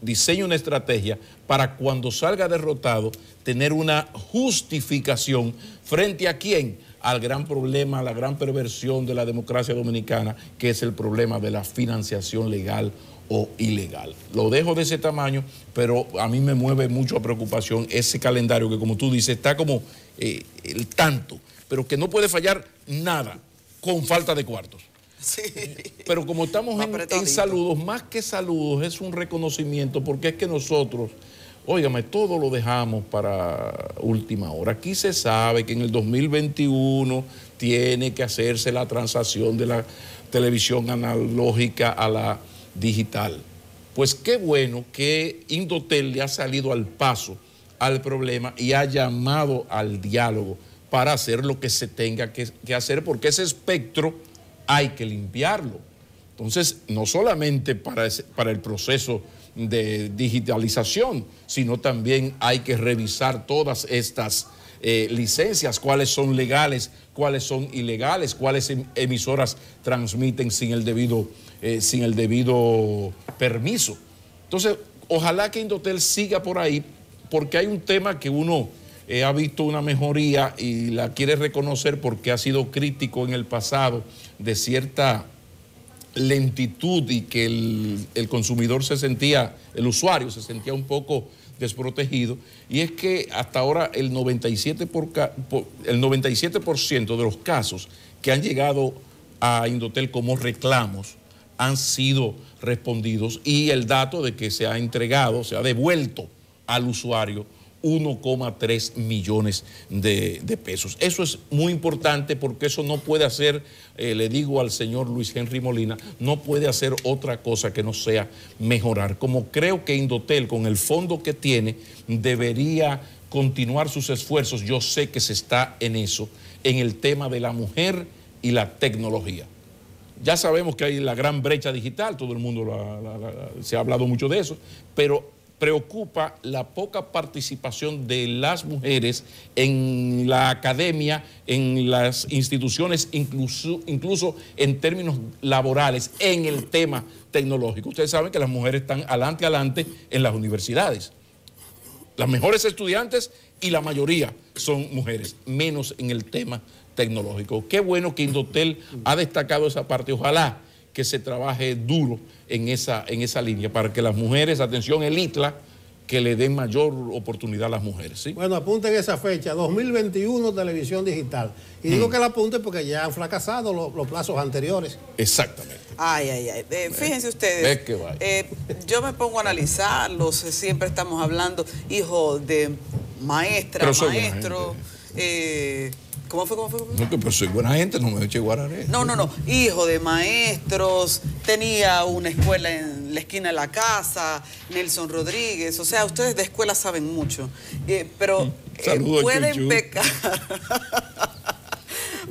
diseño una estrategia para cuando salga derrotado tener una justificación frente a quién al gran problema, a la gran perversión de la democracia dominicana, que es el problema de la financiación legal o ilegal. Lo dejo de ese tamaño, pero a mí me mueve mucho a preocupación ese calendario que, como tú dices, está como eh, el tanto, pero que no puede fallar nada con falta de cuartos. Sí. Pero como estamos en, en, saludos, más que saludos, es un reconocimiento, porque es que nosotros Óigame, todo lo dejamos para última hora. Aquí se sabe que en el 2021 tiene que hacerse la transacción de la televisión analógica a la digital. Pues qué bueno que Indotel le ha salido al paso al problema y ha llamado al diálogo para hacer lo que se tenga que, hacer, porque ese espectro hay que limpiarlo. Entonces, no solamente para, para el proceso de digitalización, sino también hay que revisar todas estas eh, licencias, cuáles son legales, cuáles son ilegales, cuáles em, emisoras transmiten sin el debido, eh, sin el debido permiso. Entonces, ojalá que Indotel siga por ahí, porque hay un tema que uno eh, ha visto una mejoría y la quiere reconocer porque ha sido crítico en el pasado de cierta lentitud y que el, el consumidor se sentía, el usuario se sentía un poco desprotegido, y es que hasta ahora el 97%, por, el 97 de los casos que han llegado a Indotel como reclamos han sido respondidos y el dato de que se ha entregado, se ha devuelto al usuario 1,3 millones de, pesos. Eso es muy importante porque eso no puede hacer, eh, le digo al señor Luis Henry Molina, no puede hacer otra cosa que no sea mejorar. Como creo que Indotel, con el fondo que tiene, debería continuar sus esfuerzos, yo sé que se está en eso, en el tema de la mujer y la tecnología. Ya sabemos que hay la gran brecha digital, todo el mundo se ha hablado mucho de eso, pero preocupa la poca participación de las mujeres en la academia, en las instituciones, incluso, incluso en términos laborales, en el tema tecnológico. Ustedes saben que las mujeres están adelante, adelante en las universidades. Las mejores estudiantes y la mayoría son mujeres, menos en el tema tecnológico. Qué bueno que Indotel ha destacado esa parte. Ojalá que se trabaje duro en esa, en esa línea para que las mujeres, atención, el ITLA, que le den mayor oportunidad a las mujeres. ¿sí? Bueno, apunten esa fecha, 2021 televisión digital. Y digo Mm. que la apunten porque ya han fracasado los, los plazos anteriores. Exactamente. Ay, ay, ay. Eh, fíjense ustedes. Ve que vaya. eh, yo me pongo a analizarlos. eh, Siempre estamos hablando, hijo de maestra, Pero soy buena maestro. Eh, ¿Cómo fue? ¿Cómo fue? ¿Cómo fue? No, que pero soy buena gente, no me eche guararé. No, no, no. Hijo de maestros, tenía una escuela en la esquina de la casa, Nelson Rodríguez. O sea, ustedes de escuela saben mucho. Eh, pero eh, Saludos, pueden pecar.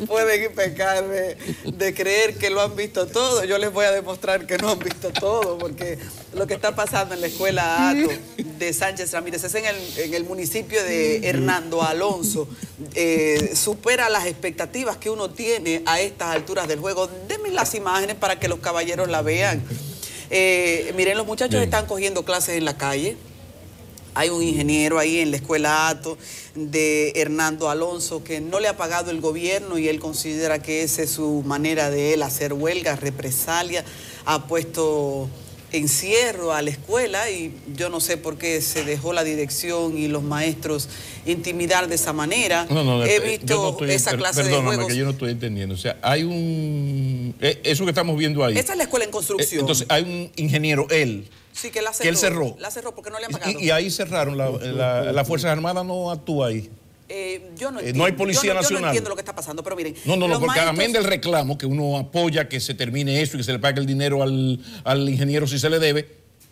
pueden pecar de, de creer que lo han visto todo. Yo les voy a demostrar que no han visto todo, porque lo que está pasando en la escuela ATO de Sánchez Ramírez es en el, en el municipio de Hernando Alonso. eh, supera las expectativas que uno tiene a estas alturas del juego. Denme las imágenes para que los caballeros la vean. Eh, miren, los muchachos Bien. están cogiendo clases en la calle. Hay un ingeniero ahí en la escuela ATO de Hernando Alonso que no le ha pagado el gobierno y él considera que esa es su manera de él hacer huelga, represalia. Ha puesto encierro a la escuela y yo no sé por qué se dejó la dirección y los maestros intimidar de esa manera. No, no, He eh, visto no estoy- esa clase de juegos. que yo no estoy entendiendo. O sea, hay un... eh, eso que estamos viendo ahí. Esa es la escuela en Eh, construcción. Entonces, hay un ingeniero, él, sí, que la cerró. que él cerró. La cerró porque no le han pagado. y, y ahí cerraron, la, la- las Fuerzas Armadas no actúa ahí. Eh, yo no, Eh, no hay entiendo. Policía Yo Yo no Nacional. entiendo lo que está pasando, pero miren. No, no, no, porque maestros- amén del reclamo, que uno apoya que se termine eso y que se le pague el dinero al, al ingeniero si se le debe.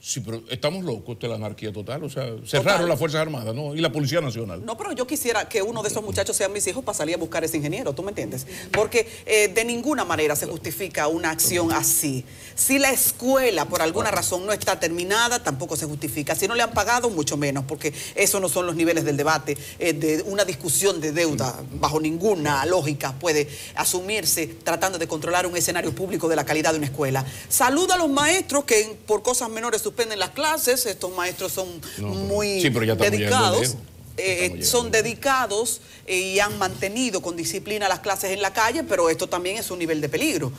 Sí, pero estamos locos, es la anarquía total. O sea, cerraron Total. las Fuerzas Armadas, ¿no? Y la Policía Nacional. No, pero yo quisiera que uno de esos muchachos sean mis hijos para salir a buscar ese ingeniero, ¿tú me entiendes? Porque eh, de ninguna manera se justifica una acción así. Si la escuela por alguna razón no está terminada, tampoco se justifica. Si no le han pagado, mucho menos, porque esos no son los niveles del debate. eh, de una discusión de deuda, bajo ninguna lógica, puede asumirse tratando de controlar un escenario público de la calidad de una escuela. Saluda a los maestros que por cosas menores suspenden las clases. Estos maestros son No, muy sí, pero ya estamos llegando dedicados. Eh, son dedicados eh, y han mantenido con disciplina las clases en la calle, pero esto también es un nivel de peligro.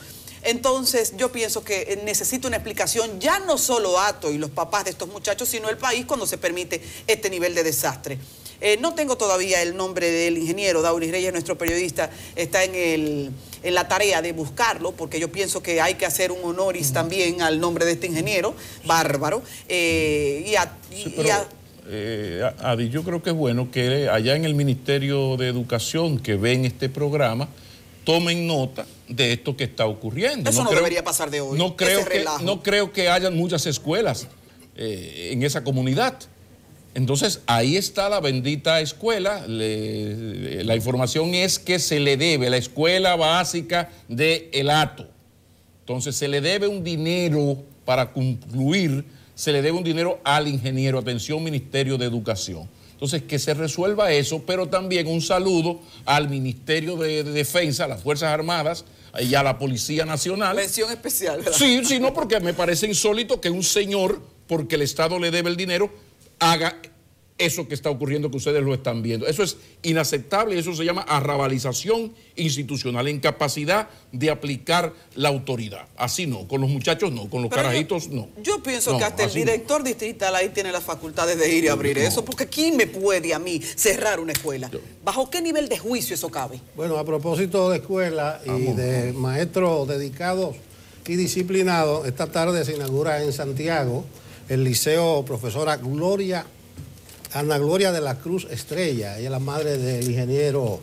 Entonces, yo pienso que eh, necesita una explicación, ya no solo Ato y los papás de estos muchachos, sino el país cuando se permite este nivel de desastre. Eh, no tengo todavía el nombre del ingeniero, Dauris Reyes, nuestro periodista, está en, el, en la tarea de buscarlo, porque yo pienso que hay que hacer un honoris también al nombre de este ingeniero, bárbaro, eh, y a- y- Sí, y pero, a- eh, Adi, yo creo que es bueno que allá en el Ministerio de Educación que ven este programa tomen nota de esto que está ocurriendo. Eso no creo- debería pasar de hoy, No creo, que, no creo que hayan muchas escuelas eh, en esa comunidad. Entonces, ahí está la bendita escuela. Le- la información es que se le debe la escuela básica de El Hato. Entonces se le debe un dinero para concluir, se le debe un dinero al ingeniero, atención Ministerio de Educación. Entonces que se resuelva eso, pero también un saludo al Ministerio de, de Defensa, a las Fuerzas Armadas y a la Policía Nacional. mención especial. ¿verdad? Sí, sí, no, porque me parece insólito que un señor, porque el Estado le debe el dinero, haga eso que está ocurriendo que ustedes lo están viendo. Eso es inaceptable y eso se llama arrabalización institucional, incapacidad de aplicar la autoridad. Así no, con los muchachos no, con los Pero yo- carajitos no. Yo pienso No, que hasta el no. director distrital ahí tiene las facultades de ir y abrir eso, porque ¿quién me puede a mí cerrar una escuela? ¿Bajo qué nivel de juicio eso cabe? Bueno, a propósito de escuela y de maestros dedicados y disciplinados, esta tarde se inaugura en Santiago el liceo profesora Gloria, Ana Gloria de la Cruz Estrella. Ella es la madre del ingeniero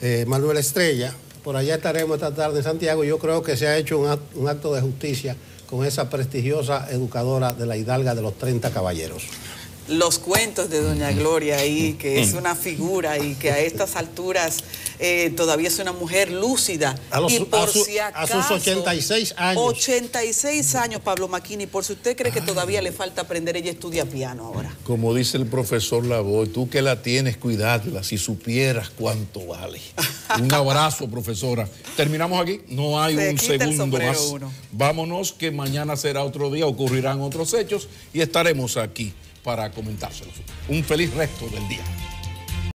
eh, Manuel Estrella. Por allá estaremos esta tarde en Santiago. Yo creo que se ha hecho un act- un acto de justicia con esa prestigiosa educadora de la hidalga de los 30 caballeros. Los cuentos de Doña Gloria ahí, que es una figura y que a estas alturas eh, todavía es una mujer lúcida. A los- y por a su- si a sus acaso, 86 años. 86 años, Pablo Maquini. Por si usted cree que todavía le falta aprender, ella estudia piano ahora. Como dice el profesor Lavoy, tú que la tienes, cuidadla, si supieras cuánto vale. Un abrazo, profesora. Terminamos aquí, no hay Se un segundo más. uno. Vámonos, que mañana será otro día, ocurrirán otros hechos y estaremos aquí para comentárselos. Un feliz resto del día.